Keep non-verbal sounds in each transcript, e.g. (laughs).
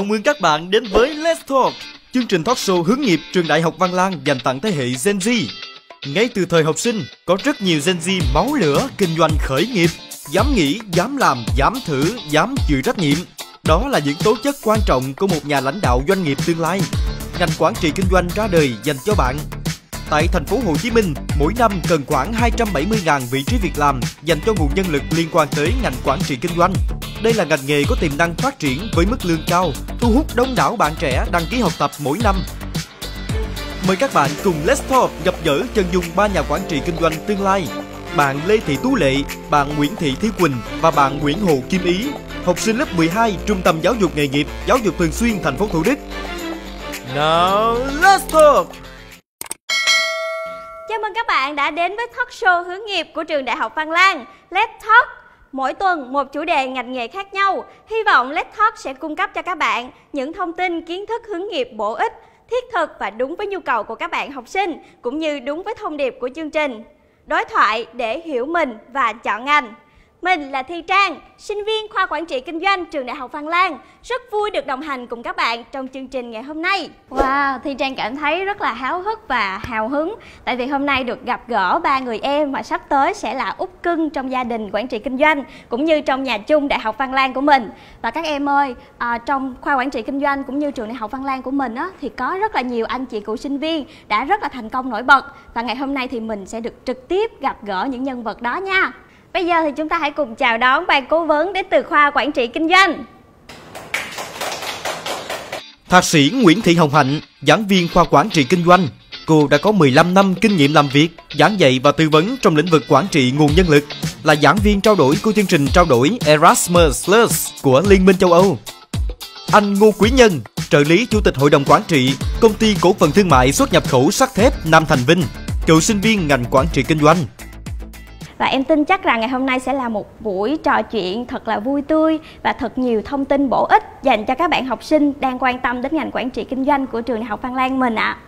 Chào mừng các bạn đến với Let's Talk, chương trình talk show hướng nghiệp trường Đại học Văn Lang dành tặng thế hệ Gen Z. Ngay từ thời học sinh, có rất nhiều Gen Z máu lửa kinh doanh khởi nghiệp, dám nghĩ, dám làm, dám thử, dám chịu trách nhiệm. Đó là những tố chất quan trọng của một nhà lãnh đạo doanh nghiệp tương lai. Ngành quản trị kinh doanh ra đời dành cho bạn. Tại thành phố Hồ Chí Minh, mỗi năm cần khoảng 270.000 vị trí việc làm dành cho nguồn nhân lực liên quan tới ngành quản trị kinh doanh. Đây là ngành nghề có tiềm năng phát triển với mức lương cao, thu hút đông đảo bạn trẻ đăng ký học tập mỗi năm. Mời các bạn cùng Let's Talk gặp gỡ chân dung ba nhà quản trị kinh doanh tương lai. Bạn Lê Thị Tú Lệ, bạn Nguyễn Thị Thi Quỳnh và bạn Nguyễn Hồ Kim Ý, học sinh lớp 12 Trung tâm Giáo dục Nghề nghiệp Giáo dục Thường xuyên thành phố Thủ Đức. Now let's talk! Chào mừng các bạn đã đến với talk show hướng nghiệp của trường Đại học Văn Lang. Let's Talk. Mỗi tuần, một chủ đề ngành nghề khác nhau. Hy vọng Let's Talk sẽ cung cấp cho các bạn những thông tin, kiến thức hướng nghiệp bổ ích, thiết thực và đúng với nhu cầu của các bạn học sinh, cũng như đúng với thông điệp của chương trình. Đối thoại để hiểu mình và chọn ngành mình là Thi Trang, sinh viên khoa quản trị kinh doanh trường Đại học Văn Lang. Rất vui được đồng hành cùng các bạn trong chương trình ngày hôm nay. Wow, Thi Trang cảm thấy rất là háo hức và hào hứng tại vì hôm nay được gặp gỡ ba người em mà sắp tới sẽ là út cưng trong gia đình quản trị kinh doanh cũng như trong nhà chung Đại học Văn Lang của mình. Và các em ơi, à, trong khoa quản trị kinh doanh cũng như trường Đại học Văn Lang của mình á thì có rất là nhiều anh chị cựu sinh viên đã rất là thành công nổi bật và ngày hôm nay thì mình sẽ được trực tiếp gặp gỡ những nhân vật đó nha. Bây giờ thì chúng ta hãy cùng chào đón ban cố vấn đến từ khoa quản trị kinh doanh. Thạc sĩ Nguyễn Thị Hồng Hạnh, giảng viên khoa quản trị kinh doanh. Cô đã có 15 năm kinh nghiệm làm việc, giảng dạy và tư vấn trong lĩnh vực quản trị nguồn nhân lực, là giảng viên trao đổi của chương trình trao đổi Erasmus Plus của Liên minh châu Âu. Anh Ngô Quý Nhân, trợ lý chủ tịch hội đồng quản trị, công ty cổ phần thương mại xuất nhập khẩu sắt thép Nam Thành Vinh, cựu sinh viên ngành quản trị kinh doanh. Và em tin chắc rằng ngày hôm nay sẽ là một buổi trò chuyện thật là vui tươi và thật nhiều thông tin bổ ích dành cho các bạn học sinh đang quan tâm đến ngành quản trị kinh doanh của trường Đại học Văn Lang mình ạ.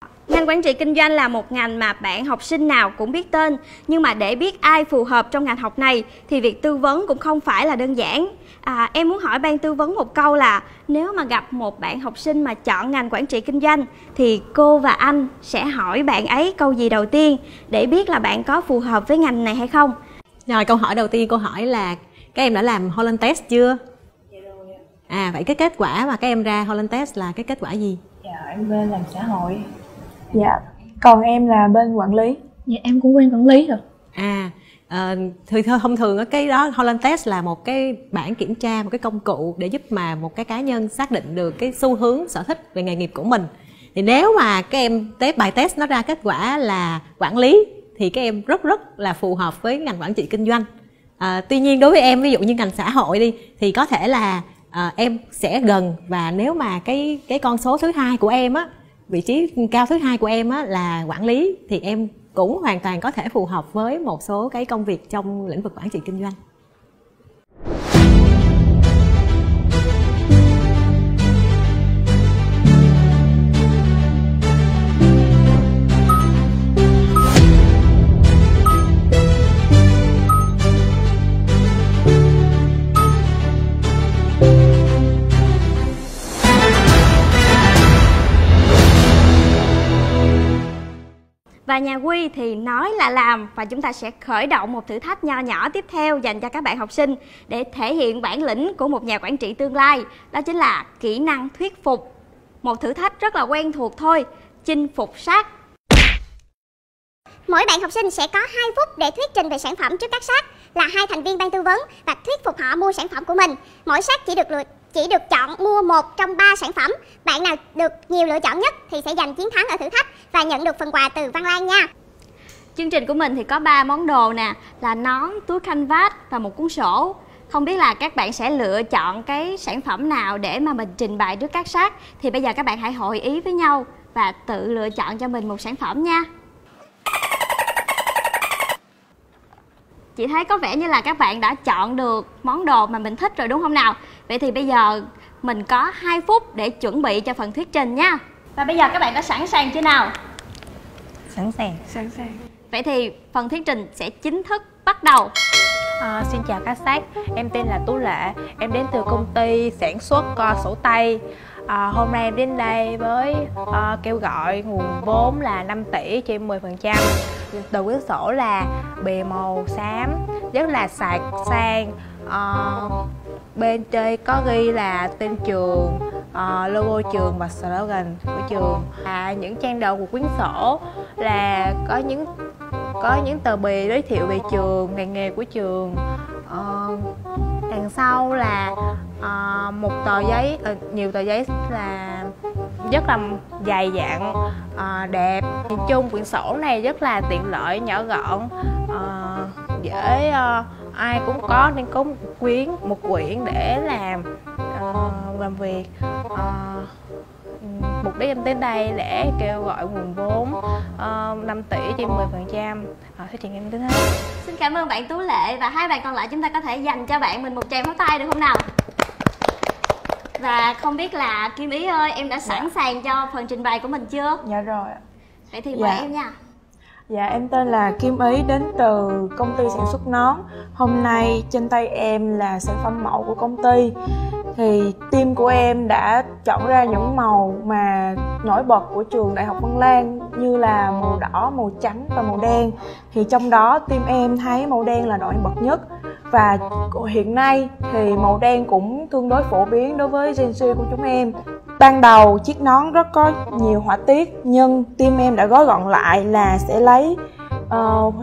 À. Ngành quản trị kinh doanh là một ngành mà bạn học sinh nào cũng biết tên, nhưng mà để biết ai phù hợp trong ngành học này thì việc tư vấn cũng không phải là đơn giản. À, em muốn hỏi ban tư vấn một câu là nếu mà gặp một bạn học sinh mà chọn ngành quản trị kinh doanh thì cô và anh sẽ hỏi bạn ấy câu gì đầu tiên để biết là bạn có phù hợp với ngành này hay không? Rồi câu hỏi đầu tiên cô hỏi là các em đã làm Holland Test chưa? Dạ rồi ạ. À vậy cái kết quả mà các em ra Holland Test là cái kết quả gì? Dạ em bên làm xã hội. Dạ, còn em là bên quản lý. Dạ em cũng bên quản lý rồi. À Ờ, à, thường thông thường cái đó Holland Test là một cái bản kiểm tra một cái công cụ để giúp mà một cái cá nhân xác định được cái xu hướng sở thích về nghề nghiệp của mình. Thì nếu mà các em test bài test nó ra kết quả là quản lý thì các em rất rất là phù hợp với ngành quản trị kinh doanh. À, tuy nhiên đối với em ví dụ như ngành xã hội đi thì có thể là à, em sẽ gần và nếu mà cái cái con số thứ hai của em á vị trí cao thứ hai của em á là quản lý thì em cũng hoàn toàn có thể phù hợp với một số cái công việc trong lĩnh vực quản trị kinh doanh. Nhà Quy thì nói là làm và chúng ta sẽ khởi động một thử thách nho nhỏ tiếp theo dành cho các bạn học sinh để thể hiện bản lĩnh của một nhà quản trị tương lai. Đó chính là kỹ năng thuyết phục. Một thử thách rất là quen thuộc thôi, chinh phục sát. Mỗi bạn học sinh sẽ có 2 phút để thuyết trình về sản phẩm trước các sát là hai thành viên ban tư vấn và thuyết phục họ mua sản phẩm của mình. Mỗi sát chỉ được lựa chỉ được chọn mua một trong ba sản phẩm. Bạn nào được nhiều lựa chọn nhất thì sẽ giành chiến thắng ở thử thách và nhận được phần quà từ Văn Lan nha. Chương trình của mình thì có 3 món đồ nè, là nón, túi canvas và một cuốn sổ. Không biết là các bạn sẽ lựa chọn cái sản phẩm nào để mà mình trình bày trước các sát thì bây giờ các bạn hãy hội ý với nhau và tự lựa chọn cho mình một sản phẩm nha. Chị thấy có vẻ như là các bạn đã chọn được món đồ mà mình thích rồi đúng không nào? Vậy thì bây giờ mình có 2 phút để chuẩn bị cho phần thuyết trình nha. Và bây giờ các bạn đã sẵn sàng chưa nào? Sẵn sàng. Sẵn sàng. Vậy thì phần thuyết trình sẽ chính thức bắt đầu. À, xin chào các sách, em tên là Tú Lệ, em đến từ công ty sản xuất uh, sổ tay. À, hôm nay em đến đây với à, kêu gọi nguồn vốn là 5 tỷ trên 10%. Tờ quyển sổ là bề màu xám, rất là sạc sang. à, bên trên có ghi là tên trường, uh, logo trường và slogan của trường. À, những trang đầu của quyển sổ là có những có những tờ bì giới thiệu về trường ngành nghề của trường uh, đằng sau là uh, một tờ giấy uh, nhiều tờ giấy là rất là dài dạng uh, ờ, đẹp. Nhìn chung quyển sổ này rất là tiện lợi nhỏ gọn uh, dễ uh, ai cũng có nên có một quyển một quyển để làm uh, làm việc. Uh, mục đích em đến đây để kêu gọi nguồn vốn uh, 5 tỷ trên 10 phần trăm. À, thế chuyện em đến hết xin cảm ơn bạn tú lệ và hai bạn còn lại chúng ta có thể dành cho bạn mình một tràng pháo tay được không nào? Và không biết là kim ý ơi em đã sẵn sàng cho phần trình bày của mình chưa? Dạ rồi ạ. vậy thì mời Dạ. em nha. Dạ em tên là Kim Ý đến từ công ty sản xuất nón. Hôm nay trên tay em là sản phẩm mẫu của công ty thì team của em đã chọn ra những màu mà nổi bật của trường Đại học Văn Lang Như là màu đỏ, màu trắng và màu đen. Thì trong đó team em thấy màu đen là nổi bật nhất. Và hiện nay thì màu đen cũng tương đối phổ biến đối với Gen Z của chúng em. Ban đầu chiếc nón rất có nhiều họa tiết nhưng team em đã gói gọn lại là sẽ lấy uh,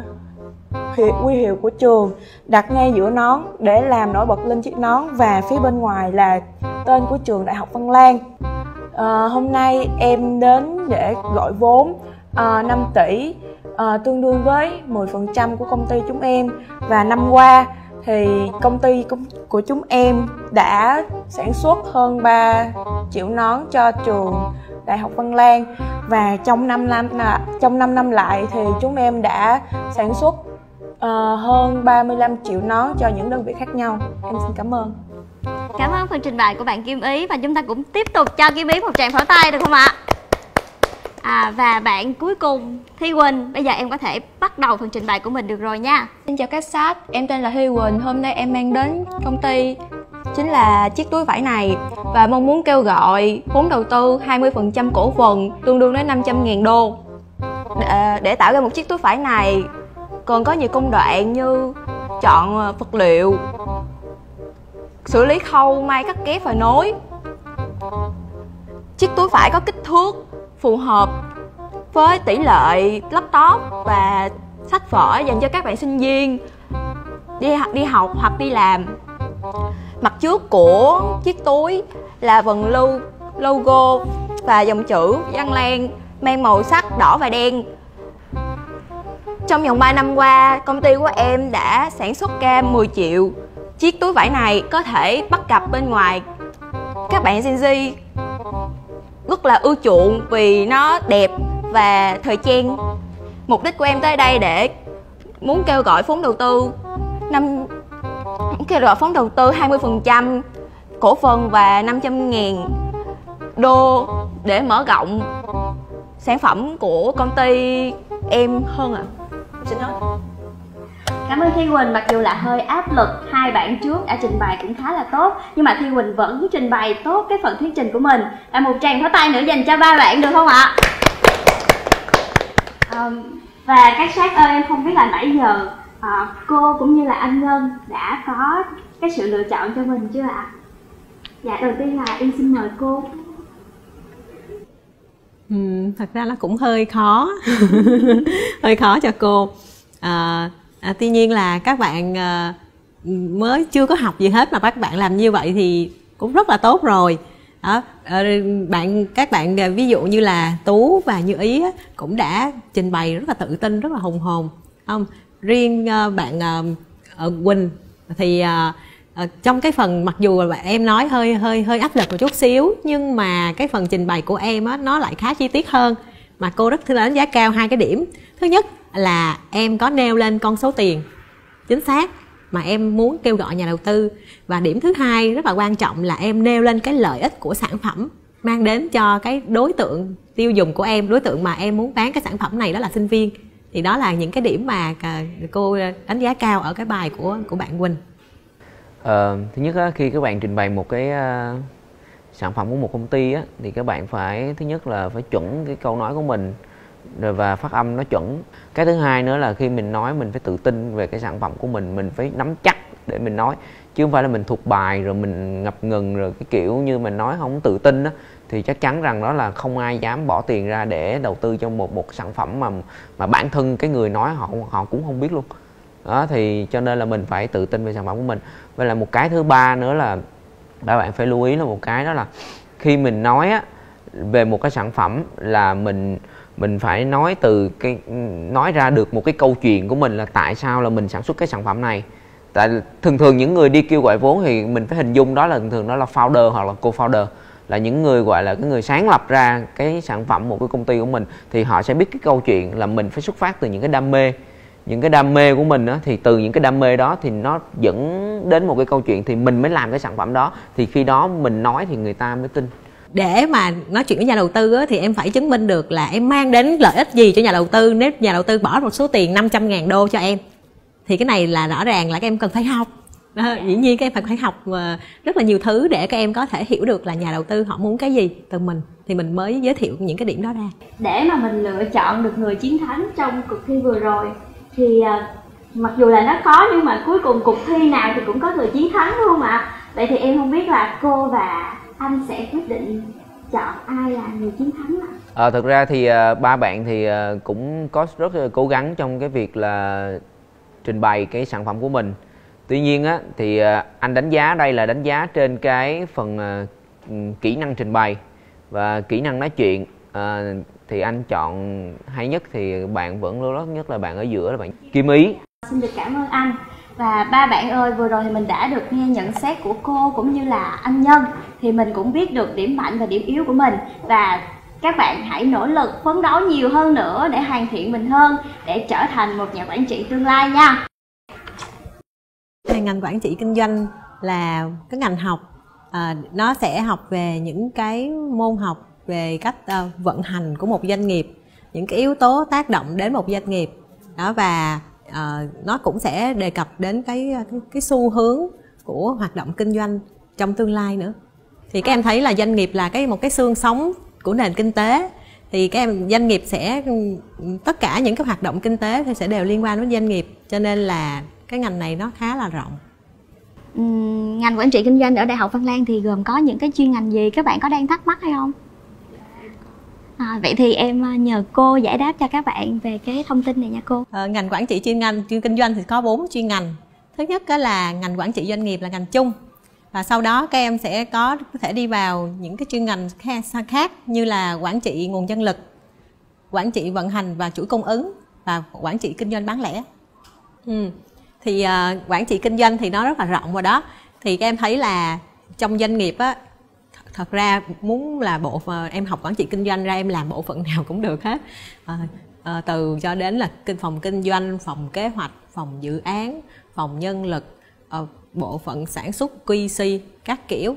hiệu, quy hiệu của trường đặt ngay giữa nón để làm nổi bật lên chiếc nón và phía bên ngoài là tên của trường Đại học Văn Lang. À, hôm nay em đến để gọi vốn ờ, à, 5 tỷ à, tương đương với 10% của công ty chúng em và năm qua thì công ty của- của chúng em đã sản xuất hơn 3 triệu nón cho trường Đại học Văn Lang và trong 5 năm là trong 5 năm lại thì chúng em đã sản xuất ờ, hơn 35 triệu nón cho những đơn vị khác nhau. Em xin cảm ơn. cảm ơn phần trình bày của bạn kim ý và chúng ta cũng tiếp tục cho kim ý một tràng pháo tay được không ạ? À, và bạn cuối cùng thi quỳnh. Bây giờ em có thể bắt đầu phần trình bày của mình được rồi nha. Xin chào các sách, em tên là Huy Quỳnh, hôm nay em mang đến công ty chính là chiếc túi vải này và mong muốn kêu gọi vốn đầu tư 20% cổ phần tương đương đến 500.000 đô. Để, để tạo ra một chiếc túi vải này còn có nhiều công đoạn như chọn ờ, vật liệu, xử lý khâu, may cắt ghép và nối. Chiếc túi vải có kích thước phù hợp với tỷ lệ laptop và sách vở dành cho các bạn sinh viên đi học đi học hoặc đi làm. Mặt trước của chiếc túi là vần lưu, logo và dòng chữ văn lan mang màu sắc đỏ và đen trong vòng 3 năm qua, công ty của em đã sản xuất ra 10 triệu chiếc túi vải này có thể bắt gặp bên ngoài. Các bạn Gen Z rất là ưa chuộng vì nó đẹp và thời trang. Mục đích của em tới đây để muốn kêu gọi vốn đầu tư. Năm kêu gọi vốn đầu tư 20% cổ phần và 500 ngàn đô để mở rộng sản phẩm của công ty em hơn ạ. à xin hết Cảm ơn Thi Quỳnh, mặc dù là hơi áp lực, hai bạn trước đã trình bày cũng khá là tốt Nhưng mà Thi Quỳnh vẫn trình bày tốt cái phần thuyết trình của mình Và một tràng pháo tay nữa dành cho ba bạn được không ạ? Um, và các sát ơi, em không biết là nãy giờ à, cô cũng như là anh Ngân đã có cái sự lựa chọn cho mình chưa ạ? Dạ, đầu tiên là em xin mời cô Ừ, thật ra nó cũng hơi khó. (laughs) Hơi khó cho cô. À, à, tuy nhiên là các bạn à, mới chưa có học gì hết mà các bạn làm như vậy thì cũng rất là tốt rồi. Đó ờ, bạn các bạn ví dụ như là tú và như ý á, cũng đã trình bày rất là tự tin rất là hùng hồn. Không? Riêng à, bạn à, ở quỳnh thì à, Ờ, trong cái phần mặc dù là em nói hơi hơi hơi áp lực một chút xíu, nhưng mà cái phần trình bày của em á, nó lại khá chi tiết hơn. Mà cô rất đánh giá cao hai cái điểm. Thứ nhất là em có nêu lên con số tiền. Chính xác mà em muốn kêu gọi nhà đầu tư. Và điểm thứ hai rất là quan trọng là em nêu lên cái lợi ích của sản phẩm mang đến cho cái đối tượng tiêu dùng của em, đối tượng mà em muốn bán cái sản phẩm này đó là sinh viên. Thì đó là những cái điểm mà à, cô đánh giá cao ở cái bài của của bạn Quỳnh. Ờ, thứ nhất á, khi các bạn trình bày một cái uh, sản phẩm của một công ty á, thì các bạn phải thứ nhất là phải chuẩn cái câu nói của mình rồi và phát âm nó chuẩn. Cái thứ hai nữa là khi mình nói mình phải tự tin về cái sản phẩm của mình mình phải nắm chắc để mình nói chứ không phải là mình thuộc bài rồi mình ngập ngừng rồi cái kiểu như mình nói không tự tin á thì chắc chắn rằng đó là không ai dám bỏ tiền ra để đầu tư cho một một sản phẩm mà mà bản thân cái người nói họ họ cũng không biết luôn đó, thì cho nên là mình phải tự tin về sản phẩm của mình. Và là một cái thứ ba nữa là các bạn phải lưu ý là một cái đó là khi mình nói á, về một cái sản phẩm là mình mình phải nói từ cái, nói ra được một cái câu chuyện của mình là tại sao là mình sản xuất cái sản phẩm này. Tại, thường thường những người đi kêu gọi vốn thì mình phải hình dung đó là thường thường đó là founder hoặc là co-founder, là những người gọi là cái người sáng lập ra cái sản phẩm một cái công ty của mình, thì họ sẽ biết cái câu chuyện là mình phải xuất phát từ những cái đam mê những cái đam mê của mình á thì từ những cái đam mê đó thì nó dẫn đến một cái câu chuyện thì mình mới làm cái sản phẩm đó. Thì khi đó mình nói thì người ta mới tin. Để mà nói chuyện với nhà đầu tư á, thì em phải chứng minh được là em mang đến lợi ích gì cho nhà đầu tư nếu nhà đầu tư bỏ một số tiền 500 ngàn đô cho em. Thì cái này là rõ ràng là các em cần phải học. À, dĩ nhiên các em phải phải học ờ, rất là nhiều thứ để các em có thể hiểu được là nhà đầu tư họ muốn cái gì từ mình. Thì mình mới giới thiệu những cái điểm đó ra. Để mà mình lựa chọn được người chiến thắng trong cuộc thi vừa rồi thì à, mặc dù là nó khó nhưng mà cuối cùng cuộc thi nào thì cũng có người chiến thắng đúng không ạ? Vậy thì em không biết là cô và anh sẽ quyết định chọn ai là người chiến thắng ạ? À, thực ra thì uh, ba bạn thì uh, cũng có rất là cố gắng trong cái việc là trình bày cái sản phẩm của mình. Tuy nhiên á thì uh, anh đánh giá đây là đánh giá trên cái phần uh, kỹ năng trình bày và kỹ năng nói chuyện. Uh, thì anh chọn hay nhất thì bạn vẫn lưu lót nhất là bạn ở giữa là bạn kim ý. Xin được cảm ơn anh. Và ba bạn ơi vừa rồi thì mình đã được nghe nhận xét của cô cũng như là anh nhân. Thì mình cũng biết được điểm mạnh và điểm yếu của mình. Và các bạn hãy nỗ lực phấn đấu nhiều hơn nữa để hoàn thiện mình hơn để trở thành một nhà quản trị tương lai nha. Ngành quản trị kinh doanh là cái ngành học à, nó sẽ học về những cái môn học về cách uh, vận hành của một doanh nghiệp những cái yếu tố tác động đến một doanh nghiệp. Đó và uh, nó cũng sẽ đề cập đến cái, ờ, cái cái xu hướng của hoạt động kinh doanh trong tương lai nữa. Thì các em thấy là doanh nghiệp là cái một cái xương sống của nền kinh tế. Thì các em doanh nghiệp sẽ tất cả những cái hoạt động kinh tế thì sẽ đều liên quan đến doanh nghiệp cho nên là cái ngành này nó khá là rộng. Ngành quản trị kinh doanh ở đại học văn lang thì gồm có những cái chuyên ngành gì? Các bạn có đang thắc mắc hay không? À, vậy thì em à, nhờ cô giải đáp cho các bạn về cái thông tin này nha cô. À, ngành quản trị chuyên ngành chuyên kinh doanh thì có bốn chuyên ngành. Thứ nhất đó là ngành quản trị doanh nghiệp là ngành chung và sau đó các em sẽ có có thể đi vào những cái chuyên ngành khác như là quản trị nguồn nhân lực, quản trị vận hành và chuỗi cung ứng và quản trị kinh doanh bán lẻ. Ừ. Thì uh, quản trị kinh doanh thì nó rất là rộng vào đó. Thì các em thấy là trong doanh nghiệp á thật ra muốn là bộ em học quản trị kinh doanh ra em làm bộ phận nào cũng được hết. À, à, từ cho đến là kinh phòng kinh doanh phòng kế hoạch phòng dự án phòng nhân lực à, bộ phận sản xuất QC các kiểu.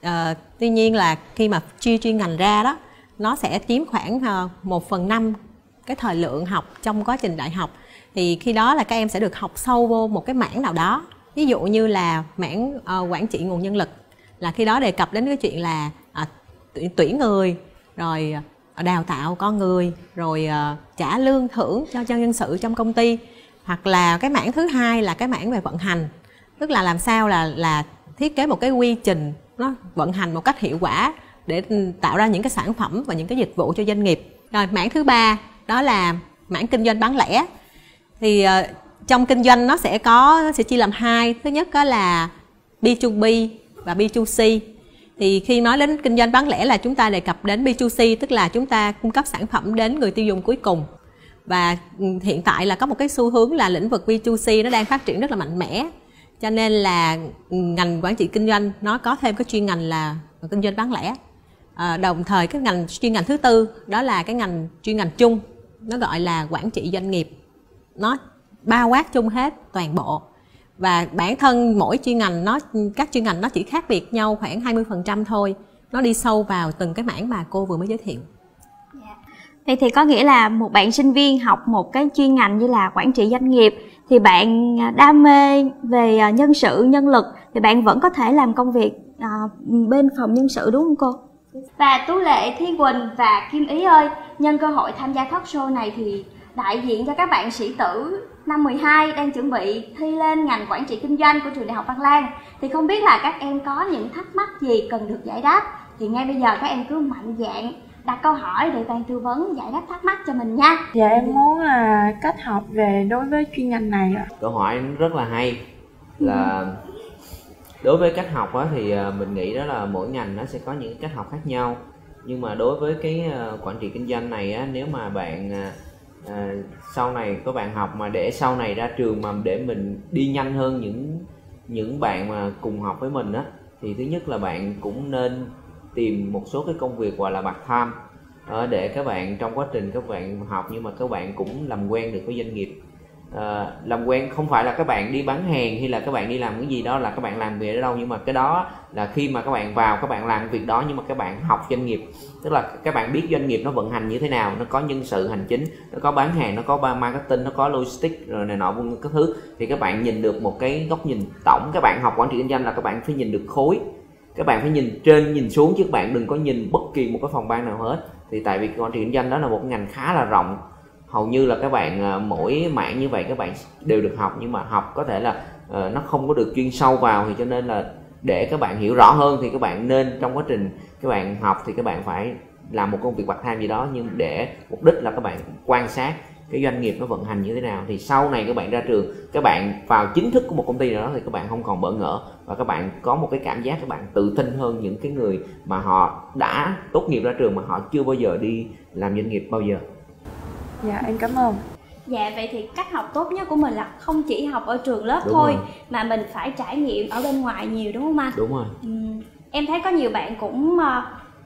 À, tuy nhiên là khi mà chia chuyên ngành ra đó nó sẽ chiếm khoảng một phần năm cái thời lượng học trong quá trình đại học. Thì khi đó là các em sẽ được học sâu vô một cái mảng nào đó. Ví dụ như là mảng uh, quản trị nguồn nhân lực là khi đó đề cập đến cái chuyện là à, tuyển người rồi à, đào tạo con người rồi à, trả lương thưởng cho cho nhân sự trong công ty. Hoặc là cái mảng thứ hai là cái mảng về vận hành. Tức là làm sao là là thiết kế một cái quy trình nó vận hành một cách hiệu quả để ừ, tạo ra những cái sản phẩm và những cái dịch vụ cho doanh nghiệp. Rồi mảng thứ ba đó là mảng kinh doanh bán lẻ. Thì uh, trong kinh doanh nó sẽ có nó sẽ chia làm hai. Thứ nhất đó là B2B và B2C thì khi nói đến kinh doanh bán lẻ là chúng ta đề cập đến B2C tức là chúng ta cung cấp sản phẩm đến người tiêu dùng cuối cùng. Và ừ, hiện tại là có một cái xu hướng là lĩnh vực B2C nó đang phát triển rất là mạnh mẽ. Cho nên là ừ, ngành quản trị kinh doanh nó có thêm cái chuyên ngành là kinh doanh bán lẻ. À, đồng thời cái ngành chuyên ngành thứ tư đó là cái ngành chuyên ngành chung nó gọi là quản trị doanh nghiệp. Nó bao quát chung hết toàn bộ và bản thân mỗi chuyên ngành nó các chuyên ngành nó chỉ khác biệt nhau khoảng 20% thôi nó đi sâu vào từng cái mảng mà cô vừa mới giới thiệu dạ. Vậy thì có nghĩa là một bạn sinh viên học một cái chuyên ngành như là quản trị doanh nghiệp thì bạn à, đam mê về à, nhân sự, nhân lực thì bạn vẫn có thể làm công việc à, bên phòng nhân sự đúng không cô? Và Tú Lệ, Thiên Quỳnh và Kim Ý ơi, nhân cơ hội tham gia talk show này thì đại diện cho các bạn sĩ tử năm 12 đang chuẩn bị thi lên ngành quản trị kinh doanh của trường Đại học Văn Lang thì không biết là các em có những thắc mắc gì cần được giải đáp thì ngay bây giờ các em cứ mạnh dạn đặt câu hỏi để ban tư vấn giải đáp thắc mắc cho mình nha. Dạ em muốn là cách học về đối với chuyên ngành này ạ. câu hỏi rất là hay là đối với cách học á, thì à, mình nghĩ đó là mỗi ngành nó sẽ có những cách học khác nhau nhưng mà đối với cái à, quản trị kinh doanh này á, nếu mà bạn à, sau này có bạn học mà để sau này ra trường mà để mình đi nhanh hơn những những bạn mà cùng học với mình á thì thứ nhất là bạn cũng nên tìm một số cái công việc gọi là bạc tham ờ, để các bạn trong quá trình các bạn học nhưng mà các bạn cũng làm quen được với doanh nghiệp à, làm quen không phải là các bạn đi bán hàng hay là các bạn đi làm cái gì đó là các bạn làm việc ở đâu nhưng mà cái đó là khi mà các bạn vào các bạn làm việc đó nhưng mà các bạn học doanh nghiệp tức là các bạn biết doanh nghiệp nó vận hành như thế nào nó có nhân sự hành chính nó có bán hàng nó có ba- marketing nó có logistics rồi này nọ các thứ thì các bạn nhìn được một cái góc nhìn tổng các bạn học quản trị kinh doanh là các bạn phải nhìn được khối các bạn phải nhìn trên nhìn xuống chứ các bạn đừng có nhìn bất kỳ một cái phòng ban nào hết thì tại vì quản trị kinh doanh đó là một ngành khá là rộng hầu như là các bạn mỗi mảng như vậy các bạn đều được học nhưng mà học có thể là nó không có được chuyên sâu vào thì cho nên là để các bạn hiểu rõ hơn thì các bạn nên trong quá trình các bạn học thì các bạn phải làm một công việc part time gì đó nhưng để mục đích là các bạn quan sát cái doanh nghiệp nó vận hành như thế nào thì sau này các bạn ra trường các bạn vào chính thức của một công ty nào đó thì các bạn không còn bỡ ngỡ và các bạn có một cái cảm giác các bạn tự tin hơn những cái người mà họ đã tốt nghiệp ra trường mà họ chưa bao giờ đi làm doanh nghiệp bao giờ Dạ em cảm ơn. Dạ vậy thì cách học tốt nhất của mình là không chỉ học ở trường lớp Đúng thôi rồi. mà mình phải trải nghiệm ở bên ngoài nhiều đúng không anh? đúng rồi Ừm, em thấy có nhiều bạn cũng ờ,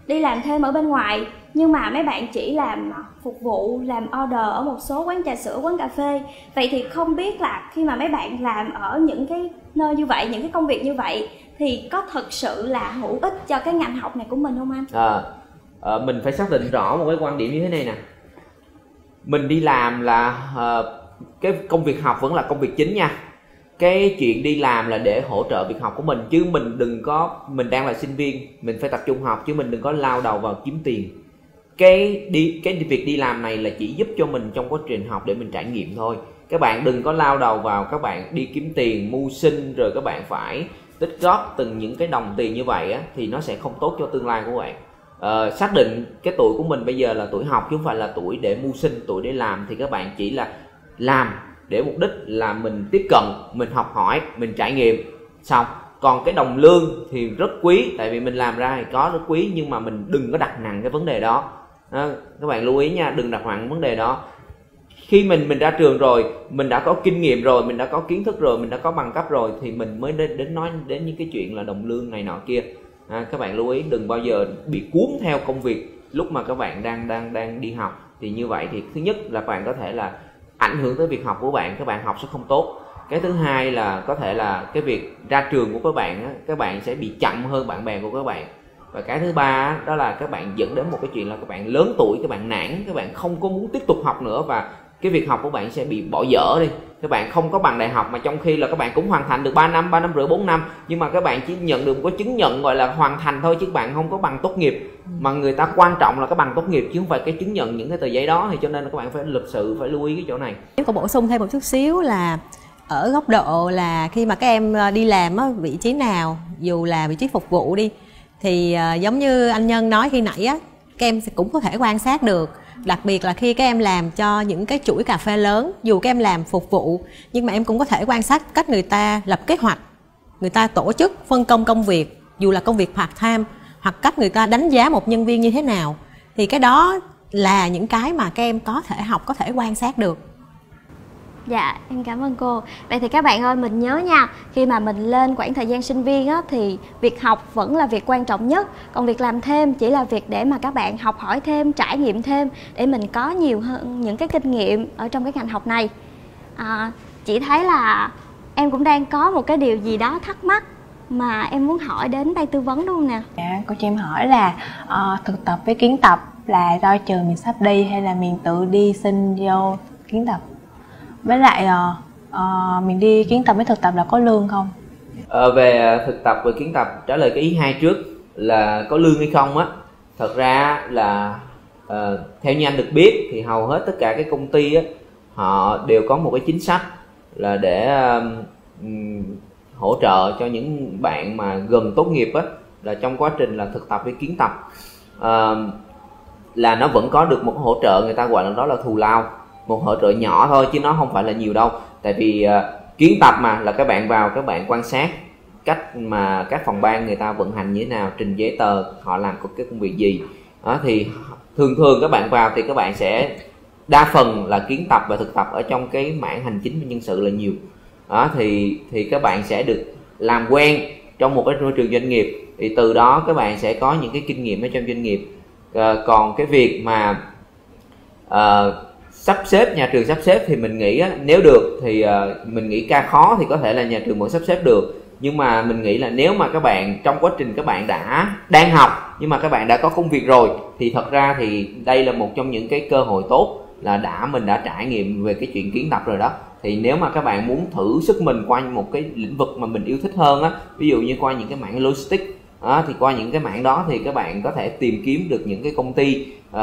đi làm thêm ở bên ngoài nhưng mà mấy bạn chỉ làm ờ, phục vụ làm order ở một số quán trà sữa quán cà phê vậy thì không biết là khi mà mấy bạn làm ở những cái nơi như vậy những cái công việc như vậy thì có thực sự là hữu ích cho cái ngành học này của mình không anh à, ờ, mình phải xác định rõ một cái quan điểm như thế này nè mình đi làm là uh, cái công việc học vẫn là công việc chính nha. Cái chuyện đi làm là để hỗ trợ việc học của mình chứ mình đừng có mình đang là sinh viên mình phải tập trung học chứ mình đừng có lao đầu vào kiếm tiền. Cái đi cái việc đi làm này là chỉ giúp cho mình trong quá trình học để mình trải nghiệm thôi. Các bạn đừng có lao đầu vào các bạn đi kiếm tiền mưu sinh rồi các bạn phải tích góp từng những cái đồng tiền như vậy á thì nó sẽ không tốt cho tương lai của bạn uh, xác định cái tuổi của mình bây giờ là tuổi học chứ không phải là tuổi để mưu sinh tuổi để làm thì các bạn chỉ là làm để mục đích là mình tiếp cận mình học hỏi mình trải nghiệm. Xong còn cái đồng lương thì rất quý tại vì mình làm ra thì có rất quý nhưng mà mình đừng có đặt nặng cái vấn đề đó. À, các bạn lưu ý nha đừng đặt nặng vấn đề đó. Khi mình mình ra trường rồi mình đã có kinh nghiệm rồi mình đã có kiến thức rồi mình đã có bằng cấp rồi thì mình mới đến, đến nói đến những cái chuyện là đồng lương này nọ kia à, các bạn lưu ý đừng bao giờ bị cuốn theo công việc lúc mà các bạn đang đang đang đi học thì như vậy thì thứ nhất là bạn có thể là ảnh hưởng tới việc học của bạn các bạn học sẽ không tốt cái thứ hai là có thể là cái việc ra trường của các bạn á, các bạn sẽ bị chậm hơn bạn bè của các bạn và cái thứ ba đó là các bạn dẫn đến một cái chuyện là các bạn lớn tuổi các bạn nản các bạn không có muốn tiếp tục học nữa và cái việc học của bạn sẽ bị bỏ dở đi. Các bạn không có bằng đại học mà trong khi là các bạn cũng hoàn thành được 3 năm 3 năm rưỡi 4 năm nhưng mà các bạn chỉ nhận được một cái chứng nhận gọi là hoàn thành thôi chứ các bạn không có bằng tốt nghiệp. Mà người ta quan trọng là cái bằng tốt nghiệp chứ không phải cái chứng nhận những cái tờ giấy đó thì cho nên là các bạn phải lịch sự phải lưu ý cái chỗ này. Em có bổ sung thêm một chút xíu là ở góc độ là khi mà các em ờ, đi làm á, vị trí nào dù là vị trí phục vụ đi thì ờ, giống như anh Nhân nói khi nãy á các em cũng có thể quan sát được đặc biệt là khi các em làm cho những cái chuỗi cà phê lớn, dù các em làm phục vụ, nhưng mà em cũng có thể quan sát cách người ta lập kế hoạch, người ta tổ chức, phân công công việc, dù là công việc part time, hoặc cách người ta đánh giá một nhân viên như thế nào. Thì cái đó là những cái mà các em có thể học, có thể quan sát được. Dạ, em cảm ơn cô. Vậy thì các bạn ơi, mình nhớ nha, khi mà mình lên khoảng thời gian sinh viên á, thì việc học vẫn là việc quan trọng nhất. Còn việc làm thêm chỉ là việc để mà các bạn học hỏi thêm, trải nghiệm thêm để mình có nhiều hơn những cái kinh nghiệm ở trong cái ngành học này. À, chị thấy là em cũng đang có một cái điều gì đó thắc mắc mà em muốn hỏi đến ban tư vấn đúng không nè? Dạ, cô cho em hỏi là uh, thực tập với kiến tập là do trường mình sắp đi hay là mình tự đi xin vô kiến tập với lại uh, uh, mình đi kiến tập với thực tập là có lương không? À, về thực tập và kiến tập trả lời cái ý hai trước là có lương hay không á thật ra là uh, theo như anh được biết thì hầu hết tất cả các công ty á họ đều có một cái chính sách là để um, hỗ trợ cho những bạn mà gần tốt nghiệp á là trong quá trình là thực tập với kiến tập. Uh, là nó vẫn có được một hỗ trợ người ta gọi là đó là thù lao một hỗ trợ nhỏ thôi chứ nó không phải là nhiều đâu. Tại vì uh, kiến tập mà là các bạn vào các bạn quan sát cách mà các phòng ban người ta vận hành như thế nào trình giấy tờ họ làm có cái công việc gì. Đó thì thường thường các bạn vào thì các bạn sẽ đa phần là kiến tập và thực tập ở trong cái mảng hành chính và nhân sự là nhiều. Đó thì thì các bạn sẽ được làm quen trong một cái môi trường doanh nghiệp. Thì từ đó các bạn sẽ có những cái kinh nghiệm ở trong doanh nghiệp. À, còn cái việc mà à, sắp xếp nhà trường sắp xếp thì mình nghĩ á, nếu được thì uh, mình nghĩ ca khó thì có thể là nhà trường vẫn sắp xếp được. Nhưng mà mình nghĩ là nếu mà các bạn trong quá trình các bạn đã đang học nhưng mà các bạn đã có công việc rồi thì thật ra thì đây là một trong những cái cơ hội tốt là đã mình đã trải nghiệm về cái chuyện kiến tập rồi đó. Thì nếu mà các bạn muốn thử sức mình qua một cái lĩnh vực mà mình yêu thích hơn á ví dụ như qua những cái mảng logistics á thì qua những cái mảng đó thì các bạn có thể tìm kiếm được những cái công ty uh,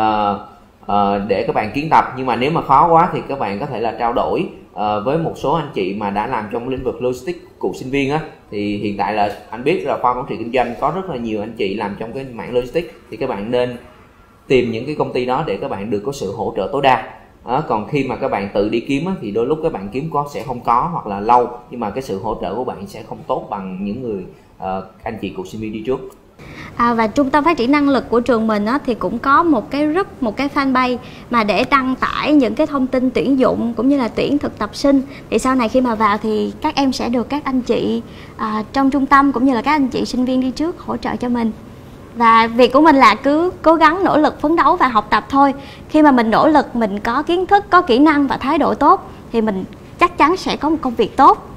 Ờ, để các bạn kiến tập. Nhưng mà nếu mà khó quá thì các bạn có thể là trao đổi uh, với một số anh chị mà đã làm trong lĩnh vực logistics của sinh viên á. Thì hiện tại là anh biết là khoa quản trị kinh doanh có rất là nhiều anh chị làm trong cái mảng logistics. Thì các bạn nên tìm những cái công ty đó để các bạn được có sự hỗ trợ tối đa. À, còn khi mà các bạn tự đi kiếm á, thì đôi lúc các bạn kiếm có sẽ không có hoặc là lâu. Nhưng mà cái sự hỗ trợ của bạn sẽ không tốt bằng những người uh, anh chị cựu sinh viên đi trước. À, và trung tâm phát triển năng lực của trường mình á, thì cũng có một cái group một cái fanpage mà để đăng tải những cái thông tin tuyển dụng cũng như là tuyển thực tập sinh. Thì sau này khi mà vào thì các em sẽ được các anh chị à, trong trung tâm cũng như là các anh chị sinh viên đi trước hỗ trợ cho mình. Và việc của mình là cứ cố gắng nỗ lực phấn đấu và học tập thôi. Khi mà mình nỗ lực mình có kiến thức có kỹ năng và thái độ tốt thì mình chắc chắn sẽ có một công việc tốt.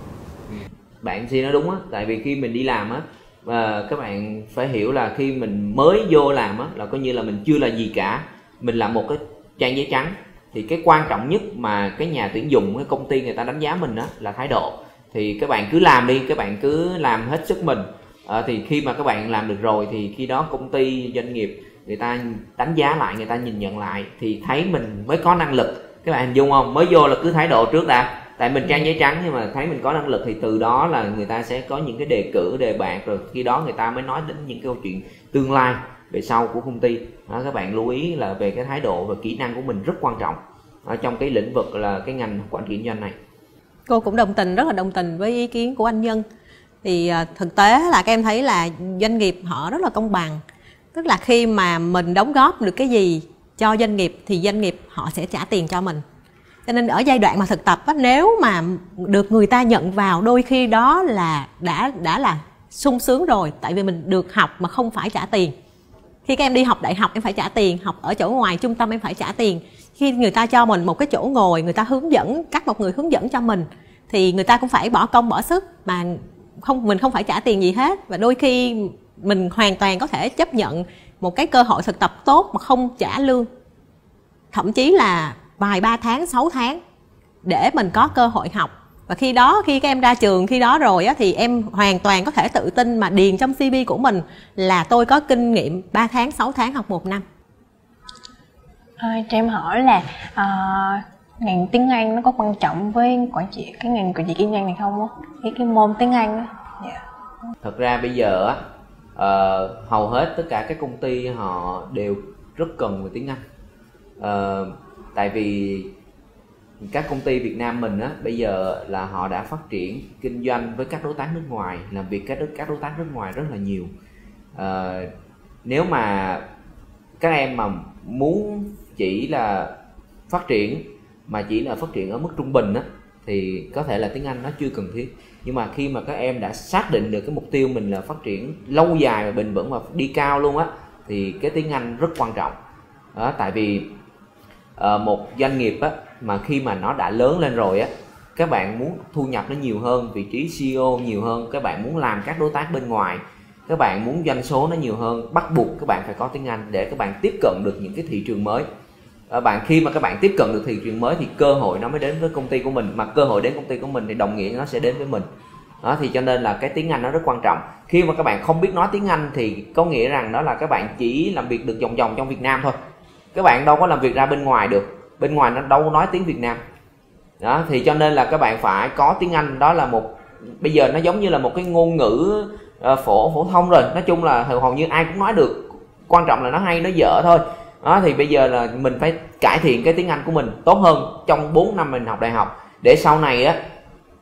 Bạn si nói đúng á tại vì khi mình đi làm á và các bạn phải hiểu là khi mình mới vô làm á là coi như là mình chưa là gì cả. Mình là một cái trang giấy trắng. Thì cái quan trọng nhất mà cái nhà tuyển dụng cái công ty người ta đánh giá mình á là thái độ. Thì các bạn cứ làm đi các bạn cứ làm hết sức mình. À, thì khi mà các bạn làm được rồi thì khi đó công ty doanh nghiệp người ta đánh giá lại người ta nhìn nhận lại thì thấy mình mới có năng lực. Các bạn hình dung không? Mới vô là cứ thái độ trước đã tại mình trang giấy trắng nhưng mà thấy mình có năng lực thì từ đó là người ta sẽ có những cái đề cử đề bạt rồi khi đó người ta mới nói đến những câu chuyện tương lai về sau của công ty. Đó, các bạn lưu ý là về cái thái độ và kỹ năng của mình rất quan trọng ở trong cái lĩnh vực là cái ngành quản trị kinh doanh này. Cô cũng đồng tình rất là đồng tình với ý kiến của anh nhân. Thì à, thực tế là các em thấy là doanh nghiệp họ rất là công bằng. Tức là khi mà mình đóng góp được cái gì cho doanh nghiệp thì doanh nghiệp họ sẽ trả tiền cho mình cho nên ở giai đoạn mà thực tập á, nếu mà được người ta nhận vào đôi khi đó là đã đã là sung sướng rồi tại vì mình được học mà không phải trả tiền. Khi các em đi học đại học em phải trả tiền học ở chỗ ngoài trung tâm em phải trả tiền. Khi người ta cho mình một cái chỗ ngồi người ta hướng dẫn cắt một người hướng dẫn cho mình thì người ta cũng phải bỏ công bỏ sức mà không mình không phải trả tiền gì hết. Và đôi khi mình hoàn toàn có thể chấp nhận một cái cơ hội thực tập tốt mà không trả lương. Thậm chí là vài ba tháng 6 tháng để mình có cơ hội học và khi đó khi các em ra trường khi đó rồi á, thì em hoàn toàn có thể tự tin mà điền trong CV của mình là tôi có kinh nghiệm 3 tháng 6 tháng học một năm À, cho em hỏi là à, ngành tiếng Anh nó có quan trọng với quản trị cái ngành quản trị kinh doanh này không á? Cái cái môn tiếng Anh á. Dạ. thật ra bây giờ á ờ, hầu hết tất cả các công ty họ đều rất cần về tiếng Anh Ờ, tại vì các công ty Việt Nam mình á bây giờ là họ đã phát triển kinh doanh với các đối tác nước ngoài làm việc các các đối tác nước ngoài rất là nhiều. À, nếu mà các em mà muốn chỉ là phát triển mà chỉ là phát triển ở mức trung bình á thì có thể là tiếng Anh nó chưa cần thiết. Nhưng mà khi mà các em đã xác định được cái mục tiêu mình là phát triển lâu dài và bền vững và đi cao luôn á thì cái tiếng Anh rất quan trọng. Đó, tại vì Ờ, một doanh nghiệp á mà khi mà nó đã lớn lên rồi á các bạn muốn thu nhập nó nhiều hơn vị trí CEO nhiều hơn các bạn muốn làm các đối tác bên ngoài các bạn muốn doanh số nó nhiều hơn bắt buộc các bạn phải có tiếng Anh để các bạn tiếp cận được những cái thị trường mới. À, bạn khi mà các bạn tiếp cận được thị trường mới thì cơ hội nó mới đến với công ty của mình mà cơ hội đến công ty của mình thì đồng nghĩa nó sẽ đến với mình. Đó thì cho nên là cái tiếng Anh nó rất quan trọng. Khi mà các bạn không biết nói tiếng Anh thì có nghĩa rằng đó là các bạn chỉ làm việc được vòng vòng trong Việt Nam thôi các bạn đâu có làm việc ra bên ngoài được. Bên ngoài nó đâu có nói tiếng Việt Nam. Đó thì cho nên là các bạn phải có tiếng Anh. Đó là một bây giờ nó giống như là một cái ngôn ngữ uh, phổ phổ thông rồi. Nói chung là hầu như ai cũng nói được. Quan trọng là nó hay nó dở thôi. Đó thì bây giờ là mình phải cải thiện cái tiếng Anh của mình tốt hơn trong 4 năm mình học đại học. Để sau này á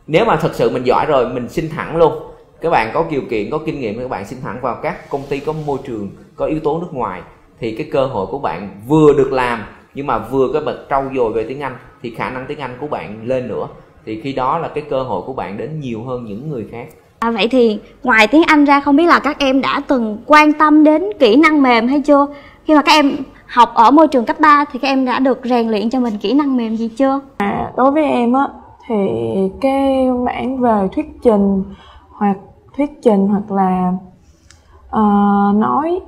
nếu mà thật sự mình giỏi rồi mình xin thẳng luôn. Các bạn có điều kiện có kinh nghiệm các bạn xin thẳng vào các công ty có môi trường có yếu tố nước ngoài thì cái cơ hội của bạn vừa được làm nhưng mà vừa cái bậc trau dồi về tiếng Anh thì khả năng tiếng Anh của bạn lên nữa thì khi đó là cái cơ hội của bạn đến nhiều hơn những người khác À, vậy thì ngoài tiếng Anh ra không biết là các em đã từng quan tâm đến kỹ năng mềm hay chưa? Khi mà các em học ở môi trường cấp 3 thì các em đã được rèn luyện cho mình kỹ năng mềm gì chưa? À, đối với em á thì cái mảng về thuyết trình hoặc thuyết trình hoặc là uh, nói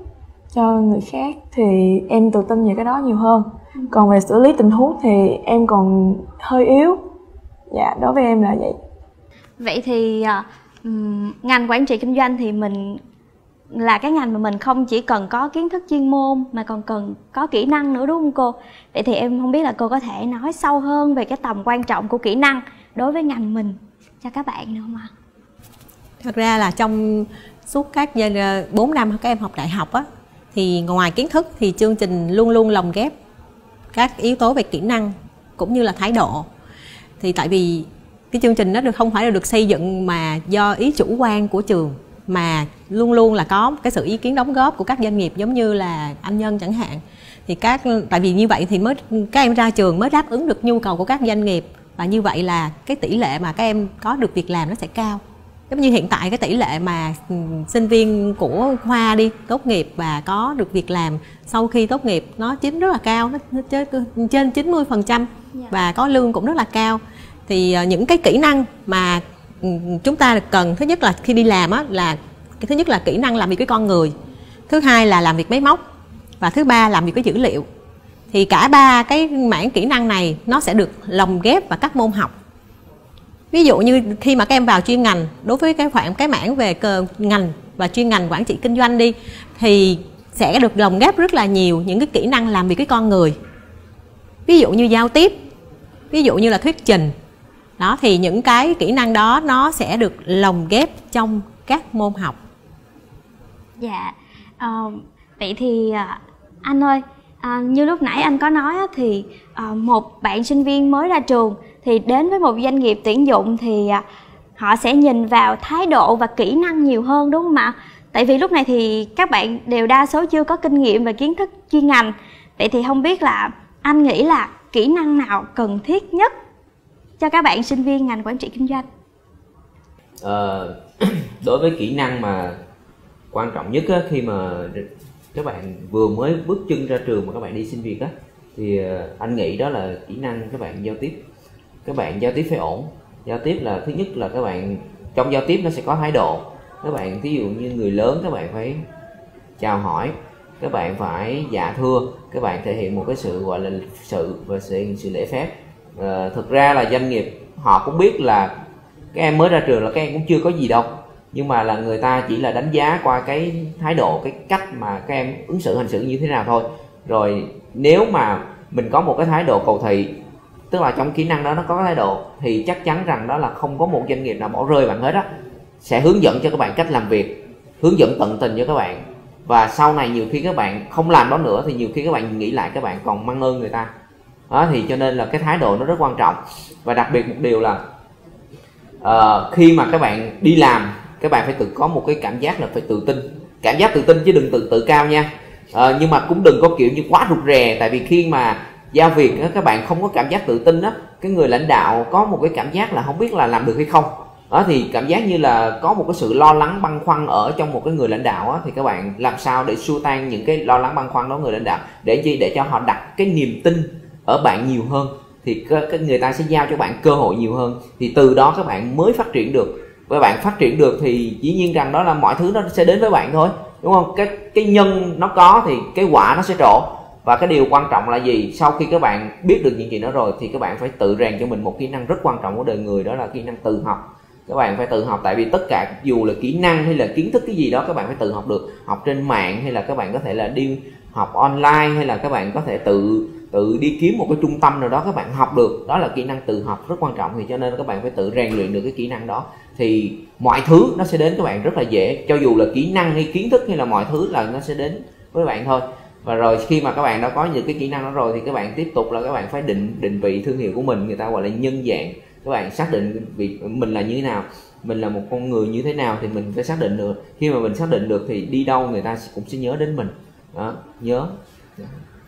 cho người khác thì em tự tin về cái đó nhiều hơn còn về xử lý tình huống thì em còn hơi yếu dạ đối với em là vậy Vậy thì um, ngành quản trị kinh doanh thì mình là cái ngành mà mình không chỉ cần có kiến thức chuyên môn mà còn cần có kỹ năng nữa đúng không cô? Vậy thì em không biết là cô có thể nói sâu hơn về cái tầm quan trọng của kỹ năng đối với ngành mình cho các bạn được không ạ? thật ra là trong suốt các 4 năm các em học đại học á thì ngoài kiến thức thì chương trình luôn luôn lồng ghép các yếu tố về kỹ năng cũng như là thái độ. Thì tại vì cái chương trình nó được, không phải là được xây dựng mà do ý chủ quan của trường, mà luôn luôn là có cái sự ý kiến đóng góp của các doanh nghiệp giống như là anh nhân chẳng hạn. Thì các, tại vì như vậy thì mới, các em ra trường mới đáp ứng được nhu cầu của các doanh nghiệp, và như vậy là cái tỷ lệ mà các em có được việc làm nó sẽ cao giống như hiện tại cái tỷ lệ mà ừ, sinh viên của khoa đi tốt nghiệp và có được việc làm sau khi tốt nghiệp nó chiếm rất là cao nó trên 90 phần trăm và có lương cũng rất là cao. Thì ờ, những cái kỹ năng mà ừ, chúng ta cần thứ nhất là khi đi làm á là cái thứ nhất là kỹ năng làm việc với con người thứ hai là làm việc máy móc và thứ ba làm việc với dữ liệu. Thì cả ba cái mảng kỹ năng này nó sẽ được lồng ghép vào các môn học ví dụ như khi mà các em vào chuyên ngành đối với cái khoảng cái mảng về cờ ngành và chuyên ngành quản trị kinh doanh đi thì sẽ được lồng ghép rất là nhiều những cái kỹ năng làm việc với con người. Ví dụ như giao tiếp ví dụ như là thuyết trình. Đó thì những cái kỹ năng đó nó sẽ được lồng ghép trong các môn học. Dạ uh, vậy thì uh, anh ơi uh, như lúc nãy anh có nói thì uh, một bạn sinh viên mới ra trường thì đến với một doanh nghiệp tuyển dụng thì à, họ sẽ nhìn vào thái độ và kỹ năng nhiều hơn đúng không ạ? Tại vì lúc này thì các bạn đều đa số chưa có kinh nghiệm và kiến thức chuyên ngành. Vậy thì không biết là anh nghĩ là kỹ năng nào cần thiết nhất cho các bạn sinh viên ngành quản trị kinh doanh? À, (clears throat) đối với kỹ năng mà quan trọng nhất á, khi mà các bạn vừa mới bước chân ra trường mà các bạn đi xin việc á thì ờ, anh nghĩ đó là kỹ năng các bạn giao tiếp các bạn giao tiếp phải ổn. Giao tiếp là thứ nhất là các bạn trong giao tiếp nó sẽ có thái độ. Các bạn ví dụ như người lớn các bạn phải chào hỏi các bạn phải dạ thưa các bạn thể hiện một cái sự gọi là sự và sự sự lễ phép. À, thực ra là doanh nghiệp họ cũng biết là các em mới ra trường là các em cũng chưa có gì đâu. Nhưng mà là người ta chỉ là đánh giá qua cái thái độ cái cách mà các em ứng xử hành xử như thế nào thôi. Rồi nếu mà mình có một cái thái độ cầu thị tức là trong kỹ năng đó nó có thái độ. Thì chắc chắn rằng đó là không có một doanh nghiệp nào bỏ rơi bạn hết á. Sẽ hướng dẫn cho các bạn cách làm việc hướng dẫn tận tình cho các bạn. Và sau này nhiều khi các bạn không làm đó nữa thì nhiều khi các bạn nghĩ lại các bạn còn mang ơn người ta. Đó thì cho nên là cái thái độ nó rất quan trọng. Và đặc biệt một điều là uh, khi mà các bạn đi làm các bạn phải tự có một cái cảm giác là phải tự tin. Cảm giác tự tin chứ đừng tự tự cao nha. Uh, nhưng mà cũng đừng có kiểu như quá rụt rè. Tại vì khi mà giao việc các bạn không có cảm giác tự tin á. Cái người lãnh đạo có một cái cảm giác là không biết là làm được hay không. Đó thì cảm giác như là có một cái sự lo lắng băn khoăn ở trong một cái người lãnh đạo á, thì các bạn làm sao để xua tan những cái lo lắng băn khoăn đó người lãnh đạo? Để chi? Để cho họ đặt cái niềm tin ở bạn nhiều hơn. Thì cái người ta sẽ giao cho bạn cơ hội nhiều hơn. Thì từ đó các bạn mới phát triển được. Và bạn phát triển được thì dĩ nhiên rằng đó là mọi thứ nó sẽ đến với bạn thôi đúng không? Cái cái nhân nó có thì cái quả nó sẽ trổ và cái điều quan trọng là gì? Sau khi các bạn biết được những chuyện đó rồi, thì các bạn phải tự rèn cho mình một kỹ năng rất quan trọng của đời người, đó là kỹ năng tự học. Các bạn phải tự học, tại vì tất cả, dù là kỹ năng hay là kiến thức cái gì đó, các bạn phải tự học được. Học trên mạng hay là các bạn có thể là đi học online hay là các bạn có thể tự tự đi kiếm một cái trung tâm nào đó, các bạn học được. Đó là kỹ năng tự học rất quan trọng, thì cho nên các bạn phải tự rèn luyện được cái kỹ năng đó. Thì mọi thứ nó sẽ đến các bạn rất là dễ, cho dù là kỹ năng hay kiến thức hay là mọi thứ là nó sẽ đến với bạn thôi và rồi khi mà các bạn đã có những cái kỹ năng đó rồi thì các bạn tiếp tục là các bạn phải định định vị thương hiệu của mình người ta gọi là nhân dạng. Các bạn xác định việc mình là như thế nào mình là một con người như thế nào thì mình phải xác định được. Khi mà mình xác định được thì đi đâu người ta cũng sẽ nhớ đến mình. Đó nhớ.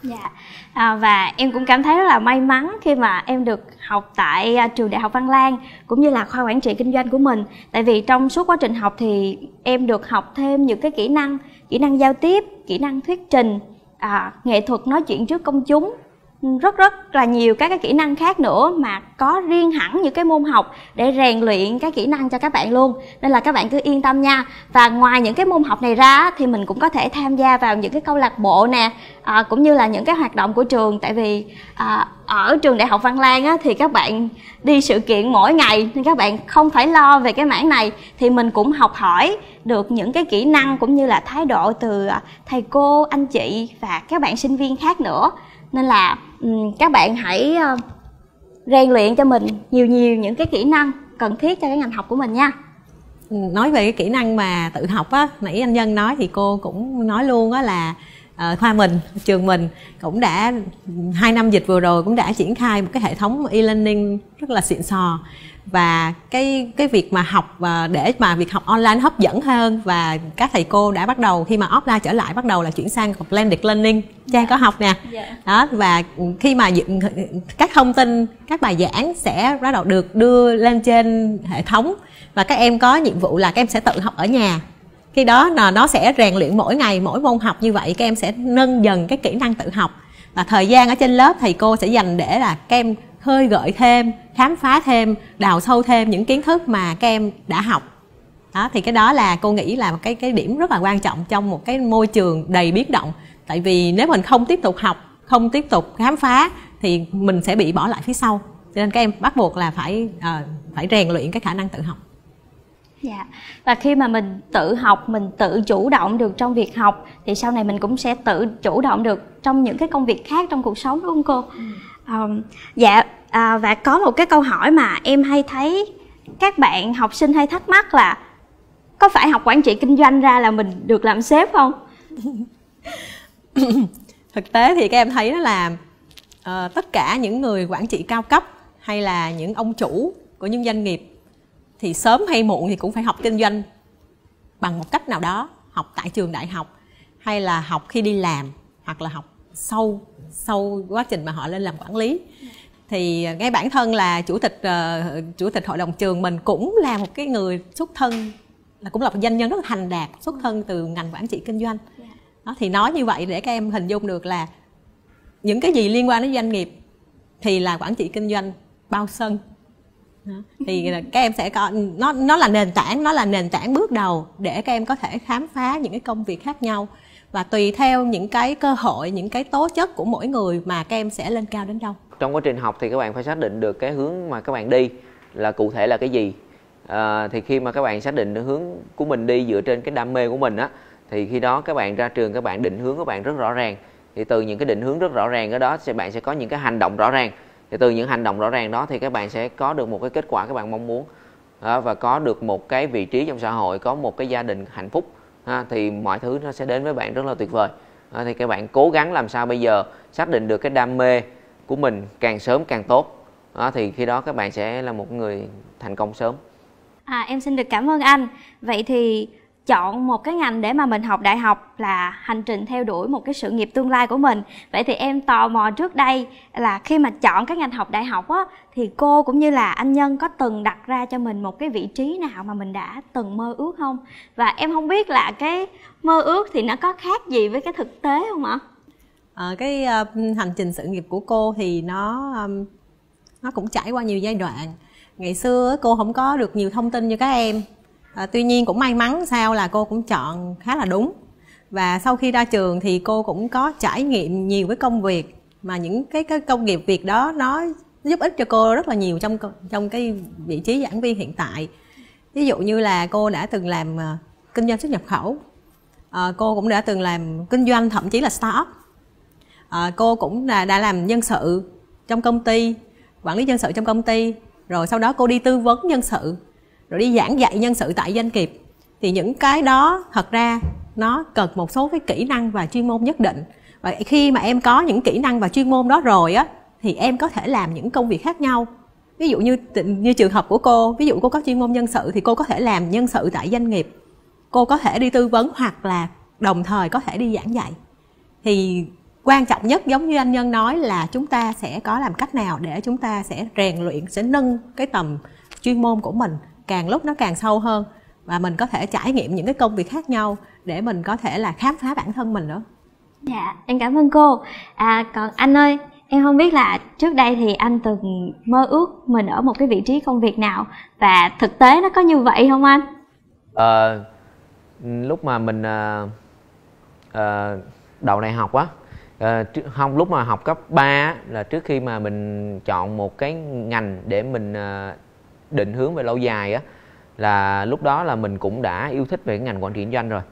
Dạ. À, và em cũng cảm thấy rất là may mắn khi mà em được học tại à, trường Đại học Văn Lang cũng như là khoa quản trị kinh doanh của mình. Tại vì trong suốt quá trình học thì em được học thêm những cái kỹ năng, kỹ năng giao tiếp, kỹ năng thuyết trình, à, nghệ thuật nói chuyện trước công chúng rất rất là nhiều các cái kỹ năng khác nữa mà có riêng hẳn những cái môn học để rèn luyện cái kỹ năng cho các bạn luôn. Nên là các bạn cứ yên tâm nha. Và ngoài những cái môn học này ra thì mình cũng có thể tham gia vào những cái câu lạc bộ nè à, cũng như là những cái hoạt động của trường. Tại vì à, ở trường đại học văn lang á, thì các bạn đi sự kiện mỗi ngày nên các bạn không phải lo về cái mảng này. Thì mình cũng học hỏi được những cái kỹ năng cũng như là thái độ từ à, thầy cô anh chị và các bạn sinh viên khác nữa nên là ừ, các bạn hãy uh, rèn luyện cho mình nhiều nhiều những cái kỹ năng cần thiết cho cái ngành học của mình nha. Ừ, nói về cái kỹ năng mà tự học á nãy anh nhân nói thì cô cũng nói luôn á là uh, khoa mình trường mình cũng đã ừ, hai năm dịch vừa rồi cũng đã triển khai một cái hệ thống e-learning rất là xịn sò và cái cái việc mà học và để mà việc học online hấp dẫn hơn và các thầy cô đã bắt đầu khi mà offline trở lại bắt đầu là chuyển sang blended learning trang có học nè yeah. Dạ. đó và khi mà các thông tin các bài giảng sẽ bắt đầu được đưa lên trên hệ thống và các em có nhiệm vụ là các em sẽ tự học ở nhà khi đó là nó sẽ rèn luyện mỗi ngày mỗi môn học như vậy các em sẽ nâng dần cái kỹ năng tự học và thời gian ở trên lớp thầy cô sẽ dành để là các em khơi gợi thêm khám phá thêm đào sâu thêm những kiến thức mà các em đã học đó thì cái đó là cô nghĩ là một cái cái điểm rất là quan trọng trong một cái môi trường đầy biến động tại vì nếu mình không tiếp tục học không tiếp tục khám phá thì mình sẽ bị bỏ lại phía sau cho nên các em bắt buộc là phải uh, phải rèn luyện cái khả năng tự học Dạ. Và khi mà mình tự học, mình tự chủ động được trong việc học thì sau này mình cũng sẽ tự chủ động được trong những cái công việc khác trong cuộc sống đúng không cô? Ừ. Um, dạ à, và có một cái câu hỏi mà em hay thấy các bạn học sinh hay thắc mắc là có phải học quản trị kinh doanh ra là mình được làm sếp không? (coughs) Thực tế thì các em thấy đó là uh, tất cả những người quản trị cao cấp hay là những ông chủ của những doanh nghiệp thì sớm hay muộn thì cũng phải học kinh doanh bằng một cách nào đó học tại trường đại học hay là học khi đi làm hoặc là học sâu sau quá trình mà họ lên làm quản lý. Thì ngay bản thân là chủ tịch uh, chủ tịch hội đồng trường mình cũng là một cái người xuất thân là cũng là một doanh nhân rất là thành đạt xuất thân từ ngành quản trị kinh doanh. Đó thì nói như vậy để các em hình dung được là những cái gì liên quan đến doanh nghiệp thì là quản trị kinh doanh bao sân. Thì các em sẽ có nó nó là nền tảng nó là nền tảng bước đầu để các em có thể khám phá những cái công việc khác nhau và tùy theo những cái cơ hội những cái tố chất của mỗi người mà các em sẽ lên cao đến đâu. Trong quá trình học thì các bạn phải xác định được cái hướng mà các bạn đi là cụ thể là cái gì. À, thì khi mà các bạn xác định được hướng của mình đi dựa trên cái đam mê của mình á thì khi đó các bạn ra trường các bạn định hướng của bạn rất rõ ràng. Thì từ những cái định hướng rất rõ ràng ở đó sẽ bạn sẽ có những cái hành động rõ ràng. Thì từ những hành động rõ ràng đó thì các bạn sẽ có được một cái kết quả các bạn mong muốn. Và có được một cái vị trí trong xã hội có một cái gia đình hạnh phúc ha, thì mọi thứ nó sẽ đến với bạn rất là tuyệt vời. Ha, thì các bạn cố gắng làm sao bây giờ xác định được cái đam mê của mình càng sớm càng tốt. Ha, thì khi đó các bạn sẽ là một người thành công sớm. À em xin được cảm ơn anh. Vậy thì chọn một cái ngành để mà mình học đại học là hành trình theo đuổi một cái sự nghiệp tương lai của mình. Vậy thì em tò mò trước đây là khi mà chọn cái ngành học đại học á thì cô cũng như là anh nhân có từng đặt ra cho mình một cái vị trí nào mà mình đã từng mơ ước không? Và em không biết là cái mơ ước thì nó có khác gì với cái thực tế không ạ? À, cái uh, hành trình sự nghiệp của cô thì nó um, nó cũng trải qua nhiều giai đoạn. Ngày xưa cô không có được nhiều thông tin như các em à, tuy nhiên cũng may mắn sao là cô cũng chọn khá là đúng. Và sau khi ra trường thì cô cũng có trải nghiệm nhiều cái công việc mà những cái, cái công nghiệp việc đó nó giúp ích cho cô rất là nhiều trong trong cái vị trí giảng viên hiện tại. Ví dụ như là cô đã từng làm uh, kinh doanh xuất nhập khẩu. À, cô cũng đã từng làm kinh doanh thậm chí là startup. À, cô cũng là đã làm nhân sự trong công ty quản lý nhân sự trong công ty. Rồi sau đó cô đi tư vấn nhân sự rồi đi giảng dạy nhân sự tại doanh nghiệp. Thì những cái đó, thật ra, nó cần một số cái kỹ năng và chuyên môn nhất định. Và khi mà em có những kỹ năng và chuyên môn đó rồi á, thì em có thể làm những công việc khác nhau. Ví dụ như như trường hợp của cô, ví dụ cô có chuyên môn nhân sự thì cô có thể làm nhân sự tại doanh nghiệp. Cô có thể đi tư vấn hoặc là đồng thời có thể đi giảng dạy. Thì quan trọng nhất, giống như anh nhân nói, là chúng ta sẽ có làm cách nào để chúng ta sẽ rèn luyện, sẽ nâng cái tầm chuyên môn của mình càng lúc nó càng sâu hơn và mình có thể trải nghiệm những cái công việc khác nhau để mình có thể là khám phá bản thân mình nữa. Dạ em cảm ơn cô. À còn anh ơi em không biết là trước đây thì anh từng mơ ước mình ở một cái vị trí công việc nào và thực tế nó có như vậy không anh? Ờ lúc mà mình uh, uh, đầu đại học á uh, không lúc mà học cấp 3 là trước khi mà mình chọn một cái ngành để mình uh, định hướng về lâu dài á là lúc đó là mình cũng đã yêu thích về cái ngành quản trị kinh doanh rồi.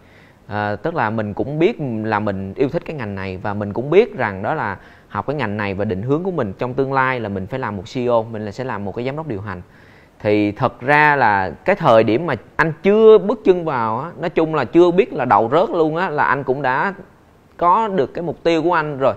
À, tức là mình cũng biết là mình yêu thích cái ngành này và mình cũng biết rằng đó là học cái ngành này và định hướng của mình trong tương lai là mình phải làm một CEO mình là sẽ làm một cái giám đốc điều hành. Thì thật ra là cái thời điểm mà anh chưa bước chân vào á nói chung là chưa biết là đầu rớt luôn á là anh cũng đã có được cái mục tiêu của anh rồi.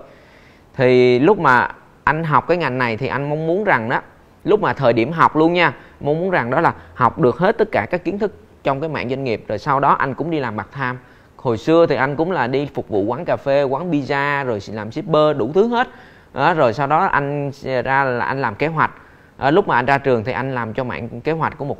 Thì lúc mà anh học cái ngành này thì anh mong muốn rằng đó lúc mà thời điểm học luôn nha. Mong muốn rằng đó là học được hết tất cả các kiến thức trong cái mạng doanh nghiệp. Rồi sau đó anh cũng đi làm bạc tham hồi xưa thì anh cũng là đi phục vụ quán cà phê quán pizza rồi làm shipper đủ thứ hết. Đó, rồi sau đó anh ra là anh làm kế hoạch. À, lúc mà anh ra trường thì anh làm cho mạng kế hoạch của một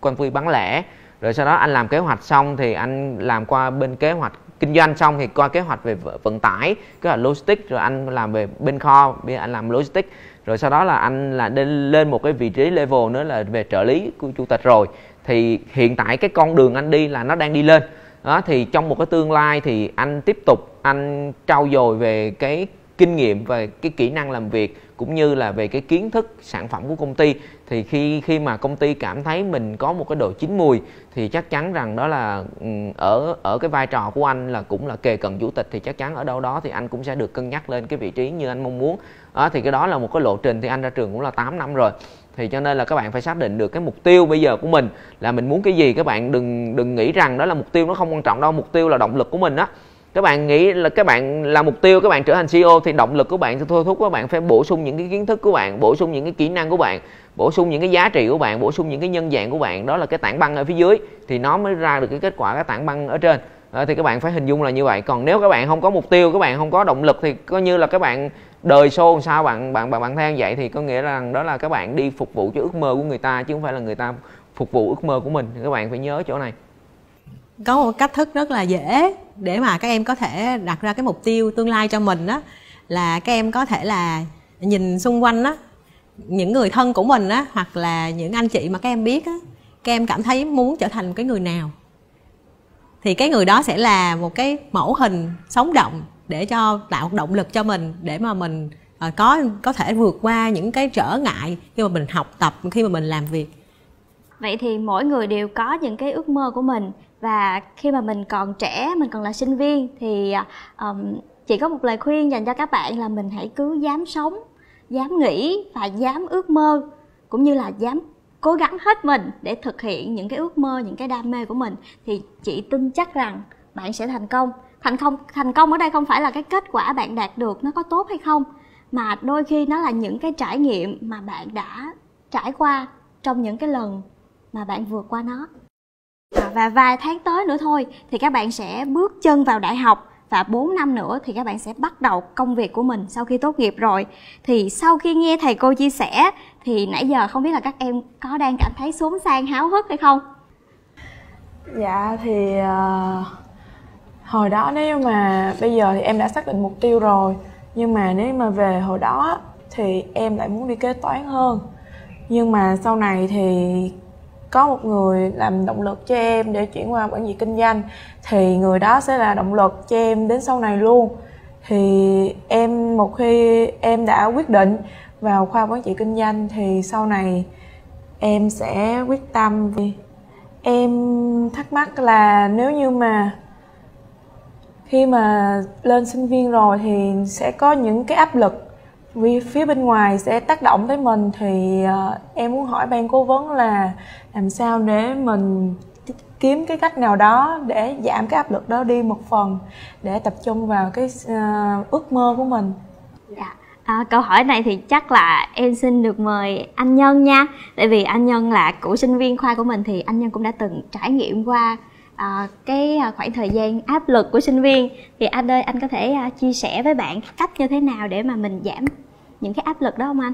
công ty bán lẻ. Rồi sau đó anh làm kế hoạch xong thì anh làm qua bên kế hoạch kinh doanh xong thì qua kế hoạch về vận tải kế hoạch logistics. Rồi anh làm về bên kho bây giờ anh làm logistics rồi sau đó là anh là lên một cái vị trí level nữa là về trợ lý của chủ tịch rồi. Thì hiện tại cái con đường anh đi là nó đang đi lên. Đó, thì trong một cái tương lai thì anh tiếp tục, anh trau dồi về cái kinh nghiệm và cái kỹ năng làm việc cũng như là về cái kiến thức, sản phẩm của công ty. Thì khi khi mà công ty cảm thấy mình có một cái độ chín mùi thì chắc chắn rằng đó là ừ, ở ở cái vai trò của anh là cũng là kề cận chủ tịch thì chắc chắn ở đâu đó thì anh cũng sẽ được cân nhắc lên cái vị trí như anh mong muốn đó thì cái đó là một cái lộ trình thì anh ra trường cũng là 8 năm rồi. Thì cho nên là các bạn phải xác định được cái mục tiêu bây giờ của mình là mình muốn cái gì. Các bạn đừng đừng nghĩ rằng đó là mục tiêu nó không quan trọng đâu mục tiêu là động lực của mình á. Các bạn nghĩ là các bạn là mục tiêu các bạn trở thành CEO thì động lực của bạn sẽ thôi thúc các bạn phải bổ sung những cái kiến thức của bạn bổ sung những cái kỹ năng của bạn bổ sung những cái giá trị của bạn bổ sung những cái nhân dạng của bạn. Đó là cái tảng băng ở phía dưới thì nó mới ra được cái kết quả cái tảng băng ở trên. À, thì các bạn phải hình dung là như vậy. Còn nếu các bạn không có mục tiêu các bạn không có động lực thì coi như là các bạn đời xô sao bạn bạn bạn bạn theo vậy thì có nghĩa rằng đó là các bạn đi phục vụ cho ước mơ của người ta, chứ không phải là người ta phục vụ ước mơ của mình. Các bạn phải nhớ chỗ này. Có một cách thức rất là dễ để mà các em có thể đặt ra cái mục tiêu tương lai cho mình đó là các em có thể là nhìn xung quanh á, những người thân của mình á, hoặc là những anh chị mà các em biết á, các em cảm thấy muốn trở thành một cái người nào. Thì cái người đó sẽ là một cái mẫu hình sống động để cho tạo động lực cho mình để mà mình uh, có có thể vượt qua những cái trở ngại khi mà mình học tập khi mà mình làm việc. Vậy thì mỗi người đều có những cái ước mơ của mình. Và khi mà mình còn trẻ mình còn là sinh viên thì um, chỉ có một lời khuyên dành cho các bạn là mình hãy cứ dám sống dám nghĩ và dám ước mơ cũng như là dám cố gắng hết mình để thực hiện những cái ước mơ những cái đam mê của mình. Thì chị tin chắc rằng bạn sẽ thành công thành công thành công ở đây không phải là cái kết quả bạn đạt được nó có tốt hay không mà đôi khi nó là những cái trải nghiệm mà bạn đã trải qua trong những cái lần mà bạn vượt qua nó. À, và vài tháng tới nữa thôi thì các bạn sẽ bước chân vào đại học và 4 năm nữa thì các bạn sẽ bắt đầu công việc của mình sau khi tốt nghiệp rồi. Thì sau khi nghe thầy cô chia sẻ thì nãy giờ không biết là các em có đang cảm thấy xuống sang háo hức hay không? Dạ thì uh, hồi đó nếu mà bây giờ thì em đã xác định mục tiêu rồi. Nhưng mà nếu mà về hồi đó thì em lại muốn đi kế toán hơn. Nhưng mà sau này thì có một người làm động lực cho em để chuyển qua quản trị kinh doanh, thì người đó sẽ là động lực cho em đến sau này luôn. Thì em một khi em đã quyết định vào khoa quản trị kinh doanh thì sau này em sẽ quyết tâm. Vì em thắc mắc là nếu như mà khi mà lên sinh viên rồi thì sẽ có những cái áp lực. Vì phía bên ngoài sẽ tác động tới mình thì uh, em muốn hỏi ban cố vấn là làm sao để mình kiếm cái cách nào đó để giảm cái áp lực đó đi một phần để tập trung vào cái uh, ước mơ của mình. Dạ. À, câu hỏi này thì chắc là em xin được mời anh Nhân nha. Tại vì anh Nhân là cựu sinh viên khoa của mình thì anh Nhân cũng đã từng trải nghiệm qua à, cái ờ, khoảng thời gian áp lực của sinh viên. Thì anh ơi anh có thể ờ, chia sẻ với bạn cách như thế nào để mà mình giảm những cái áp lực đó không anh?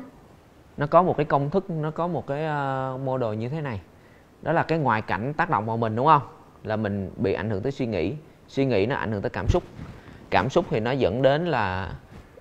Nó có một cái công thức, nó có một cái uh, đồ như thế này. Đó là cái ngoại cảnh tác động vào mình đúng không? Là mình bị ảnh hưởng tới suy nghĩ. Suy nghĩ nó ảnh hưởng tới cảm xúc. Cảm xúc thì nó dẫn đến là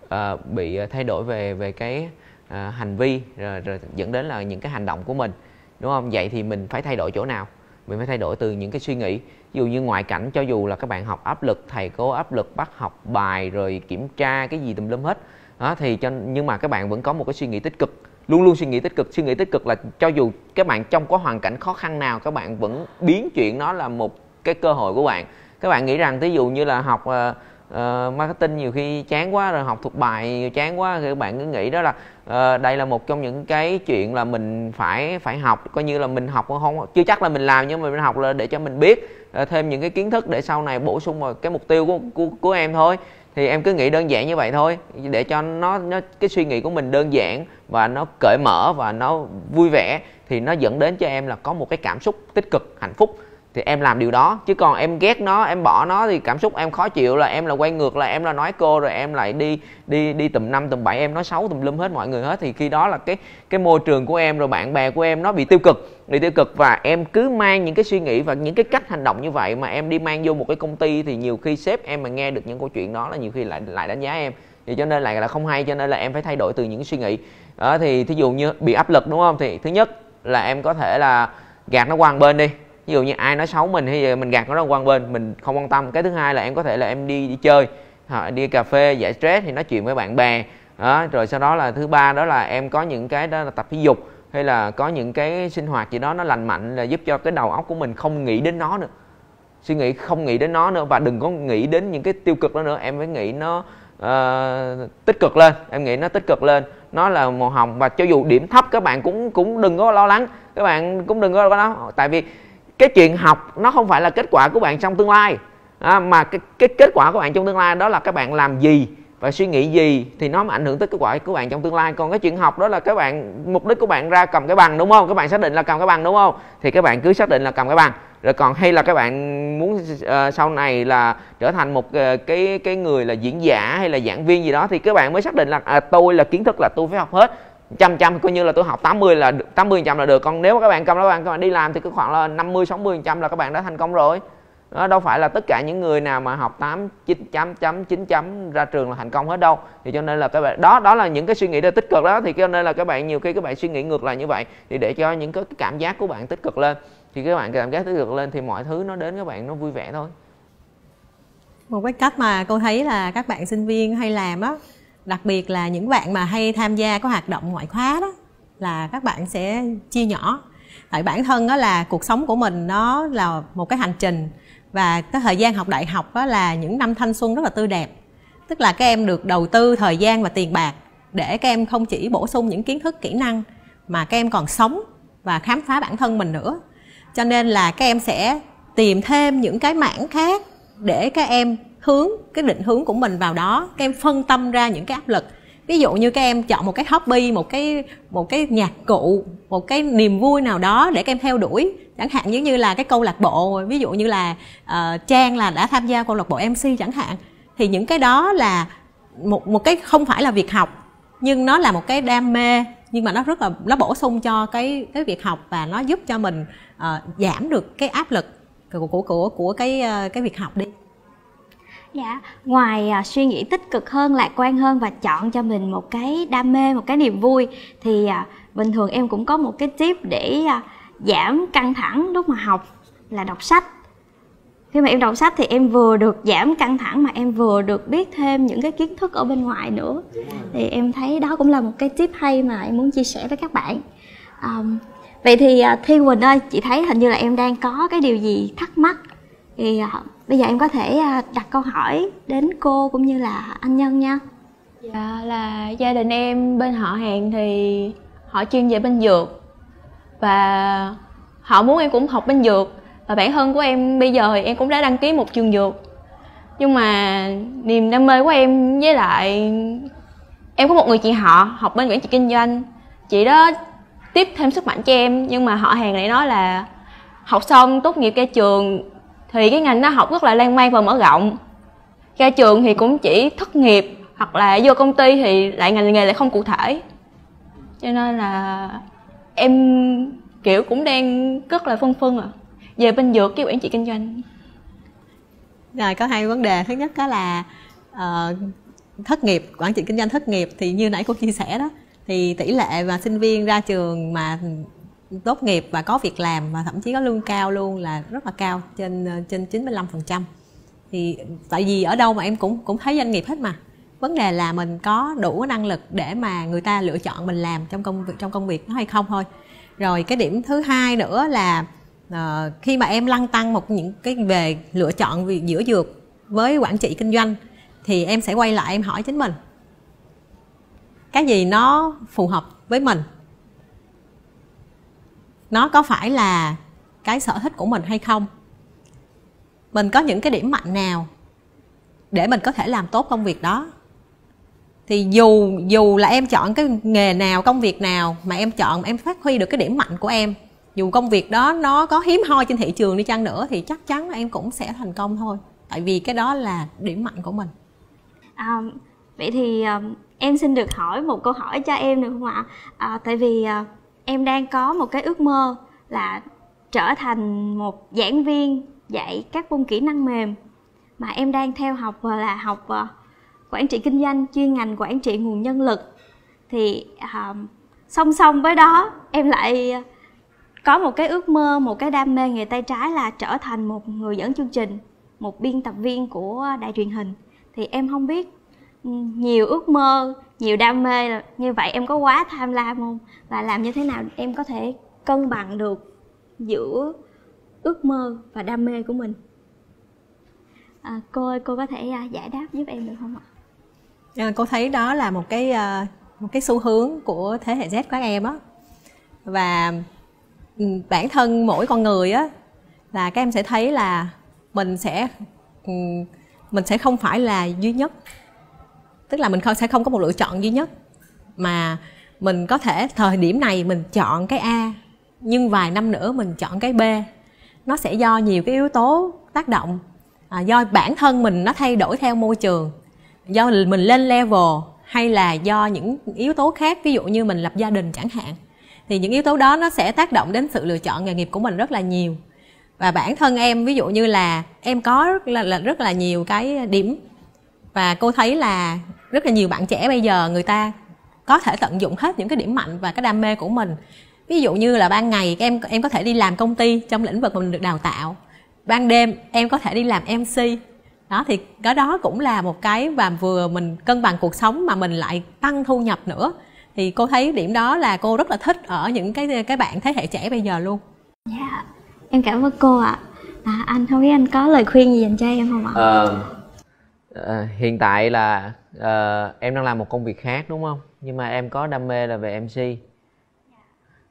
uh, bị thay đổi về về cái uh, hành vi rồi, rồi dẫn đến là những cái hành động của mình đúng không? Vậy thì mình phải thay đổi chỗ nào? Mình phải thay đổi từ những cái suy nghĩ. Ví dụ như ngoại cảnh cho dù là các bạn học áp lực thầy cô áp lực bắt học bài rồi kiểm tra cái gì tùm lum hết. Đó thì cho nhưng mà các bạn vẫn có một cái suy nghĩ tích cực luôn luôn suy nghĩ tích cực. Suy nghĩ tích cực là cho dù các bạn trong có hoàn cảnh khó khăn nào các bạn vẫn biến chuyện nó là một cái cơ hội của bạn. Các bạn nghĩ rằng ví dụ như là học uh, uh, marketing nhiều khi chán quá rồi học thuộc bài chán quá thì các bạn cứ nghĩ đó là uh, đây là một trong những cái chuyện là mình phải phải học coi như là mình học không chưa chắc là mình làm nhưng mà mình học là để cho mình biết uh, thêm những cái kiến thức để sau này bổ sung vào cái mục tiêu của, của của em thôi. Thì em cứ nghĩ đơn giản như vậy thôi để cho nó nó cái suy nghĩ của mình đơn giản và nó cởi mở và nó vui vẻ thì nó dẫn đến cho em là có một cái cảm xúc tích cực hạnh phúc thì em làm điều đó, chứ còn em ghét nó, em bỏ nó thì cảm xúc em khó chịu là em là quay ngược là em là nói cô rồi em lại đi đi đi tùm năm, tùm bảy, em nói xấu tùm lum hết mọi người hết. Thì khi đó là cái cái môi trường của em rồi bạn bè của em nó bị tiêu cực, bị tiêu cực. Và em cứ mang những cái suy nghĩ và những cái cách hành động như vậy mà em đi mang vô một cái công ty thì nhiều khi sếp em mà nghe được những câu chuyện đó là nhiều khi lại lại đánh giá em. Thì cho nên lại là không hay, cho nên là em phải thay đổi từ những suy nghĩ. Đó, thì thí dụ như bị áp lực, đúng không? Thì thứ nhất là em có thể là gạt nó qua một bên đi ví dụ như ai nói xấu mình hay mình gạt nó ra quan bên mình không quan tâm. Cái thứ hai là em có thể là em đi đi chơi đi cà phê giải stress thì nói chuyện với bạn bè đó rồi sau đó là thứ ba đó là em có những cái đó là tập thể dục hay là có những cái sinh hoạt gì đó nó lành mạnh là giúp cho cái đầu óc của mình không nghĩ đến nó nữa. Suy nghĩ không nghĩ đến nó nữa và đừng có nghĩ đến những cái tiêu cực đó nữa. Em phải nghĩ nó uh, tích cực lên em nghĩ nó tích cực lên. Nó là màu hồng và cho dù điểm thấp các bạn cũng cũng đừng có lo lắng các bạn cũng đừng có lo lắng, tại vì cái chuyện học nó không phải là kết quả của bạn trong tương lai. À, mà cái, cái kết quả của bạn trong tương lai đó là các bạn làm gì và suy nghĩ gì thì nó ảnh hưởng tới kết quả của bạn trong tương lai. Còn cái chuyện học đó là các bạn mục đích của bạn ra cầm cái bằng đúng không? Các bạn xác định là cầm cái bằng đúng không? Thì các bạn cứ xác định là cầm cái bằng. Rồi còn hay là các bạn muốn uh, sau này là trở thành một uh, cái cái người là diễn giả hay là giảng viên gì đó thì các bạn mới xác định là à, tôi là kiến thức là tôi phải học hết trăm trăm coi như là tôi học 80 là 80 trăm là được. Còn nếu các bạn cầm, các bạn các bạn đi làm thì cứ khoảng là 50 60 trăm là các bạn đã thành công rồi. Đó, đâu phải là tất cả những người nào mà học 8 9 chấm chấm 9 chấm ra trường là thành công hết đâu. Thì cho nên là các bạn, đó đó là những cái suy nghĩ tích cực đó. Thì cho nên là các bạn, nhiều khi các bạn suy nghĩ ngược lại như vậy thì để cho những cái cảm giác của bạn tích cực lên. Thì các bạn cảm giác tích cực lên thì mọi thứ nó đến các bạn nó vui vẻ thôi. Một cái cách mà cô thấy là các bạn sinh viên hay làm á đặc biệt là những bạn mà hay tham gia có hoạt động ngoại khóa đó, là các bạn sẽ chia nhỏ. Tại bản thân đó là cuộc sống của mình nó là một cái hành trình, và cái thời gian học đại học đó là những năm thanh xuân rất là tươi đẹp. Tức là các em được đầu tư thời gian và tiền bạc để các em không chỉ bổ sung những kiến thức, kỹ năng mà các em còn sống và khám phá bản thân mình nữa. Cho nên là các em sẽ tìm thêm những cái mảng khác để các em hướng cái định hướng của mình vào đó các em phân tâm ra những cái áp lực. Ví dụ như các em chọn một cái hobby một cái một cái nhạc cụ một cái niềm vui nào đó để các em theo đuổi. Chẳng hạn như như là cái câu lạc bộ ví dụ như là uh, trang là đã tham gia câu lạc bộ mc chẳng hạn. Thì những cái đó là một một cái không phải là việc học nhưng nó là một cái đam mê nhưng mà nó rất là nó bổ sung cho cái cái việc học và nó giúp cho mình uh, giảm được cái áp lực của của của của cái uh, cái việc học đi. Dạ, ngoài à, suy nghĩ tích cực hơn, lạc quan hơn và chọn cho mình một cái đam mê, một cái niềm vui thì à, bình thường em cũng có một cái tip để à, giảm căng thẳng lúc mà học là đọc sách. Khi mà em đọc sách thì em vừa được giảm căng thẳng mà em vừa được biết thêm những cái kiến thức ở bên ngoài nữa. Thì em thấy đó cũng là một cái tip hay mà em muốn chia sẻ với các bạn. Um, vậy thì uh, thi quỳnh ơi chị thấy hình như là em đang có cái điều gì thắc mắc? Thì uh, bây giờ em có thể à, đặt câu hỏi đến cô cũng như là anh nhân nha. Dạ là gia đình em bên họ hàng thì họ chuyên về bên dược. Và họ muốn em cũng học bên dược. Và bản thân của em bây giờ thì em cũng đã đăng ký một trường dược. Nhưng mà niềm đam mê của em với lại em có một người chị họ học bên quản trị kinh doanh. Chị đó tiếp thêm sức mạnh cho em. Nhưng mà họ hàng lại nói là học xong tốt nghiệp ra trường thì cái ngành nó học rất là lan man và mở rộng. Ra trường thì cũng chỉ thất nghiệp hoặc là vô công ty thì lại ngành nghề lại không cụ thể. Cho nên là em kiểu cũng đang rất là phân phân à về bên dược cái quản trị kinh doanh. Rồi có hai vấn đề. Thứ nhất đó là uh, thất nghiệp quản trị kinh doanh thất nghiệp thì như nãy cô chia sẻ đó thì tỷ lệ mà sinh viên ra trường mà tốt nghiệp và có việc làm và thậm chí có lương cao luôn là rất là cao trên ờ, trên 95% thì tại vì ở đâu mà em cũng cũng thấy doanh nghiệp hết mà. Vấn đề là mình có đủ năng lực để mà người ta lựa chọn mình làm trong công việc trong công việc nó hay không thôi. Rồi cái điểm thứ hai nữa là uh, khi mà em lăn tăng một những cái về lựa chọn vì giữa dược với quản trị kinh doanh thì em sẽ quay lại em hỏi chính mình. Cái gì nó phù hợp với mình? Nó có phải là cái sở thích của mình hay không? Mình có những cái điểm mạnh nào để mình có thể làm tốt công việc đó? Thì dù dù là em chọn cái nghề nào công việc nào mà em chọn em phát huy được cái điểm mạnh của em dù công việc đó nó có hiếm hoi trên thị trường đi chăng nữa thì chắc chắn là em cũng sẽ thành công thôi. Tại vì cái đó là điểm mạnh của mình. À, vậy thì um, em xin được hỏi một câu hỏi cho em được không ạ? À, tại vì uh, em đang có một cái ước mơ là trở thành một giảng viên dạy các môn kỹ năng mềm. Mà em đang theo học là học ờ, quản trị kinh doanh chuyên ngành quản trị nguồn nhân lực. Thì uh, song song với đó em lại có một cái ước mơ một cái đam mê nghề tay trái là trở thành một người dẫn chương trình một biên tập viên của đài truyền hình. Thì em không biết ừ, nhiều ước mơ nhiều đam mê như vậy em có quá tham lam không? Và làm như thế nào em có thể cân bằng được giữa ước mơ và đam mê của mình? À, cô ơi cô có thể à, giải đáp giúp em được không ạ? À, cô thấy đó là một cái à, một cái xu hướng của thế hệ Z các em á. Và bản thân mỗi con người á là các em sẽ thấy là mình sẽ mình sẽ không phải là duy nhất tức là mình không sẽ không có một lựa chọn duy nhất. Mà mình có thể thời điểm này mình chọn cái a nhưng vài năm nữa mình chọn cái b. Nó sẽ do nhiều cái yếu tố tác động. À, do bản thân mình nó thay đổi theo môi trường. Do mình lên level hay là do những yếu tố khác ví dụ như mình lập gia đình chẳng hạn thì những yếu tố đó nó sẽ tác động đến sự lựa chọn nghề nghiệp của mình rất là nhiều. Và bản thân em ví dụ như là em có rất là, là rất là nhiều cái điểm. Và cô thấy là rất là nhiều bạn trẻ bây giờ người ta có thể tận dụng hết những cái điểm mạnh và cái đam mê của mình. Ví dụ như là ban ngày em em có thể đi làm công ty trong lĩnh vực mà mình được đào tạo. Ban đêm em có thể đi làm mc đó thì cái đó cũng là một cái và vừa mình cân bằng cuộc sống mà mình lại tăng thu nhập nữa. Thì cô thấy điểm đó là cô rất là thích ở những cái cái bạn thế hệ trẻ bây giờ luôn. Dạ. Yeah. em cảm ơn cô ạ. À. anh không biết anh có lời khuyên gì dành cho em không ạ? À, à, hiện tại là à, em đang làm một công việc khác đúng không? Nhưng mà em có đam mê là về mc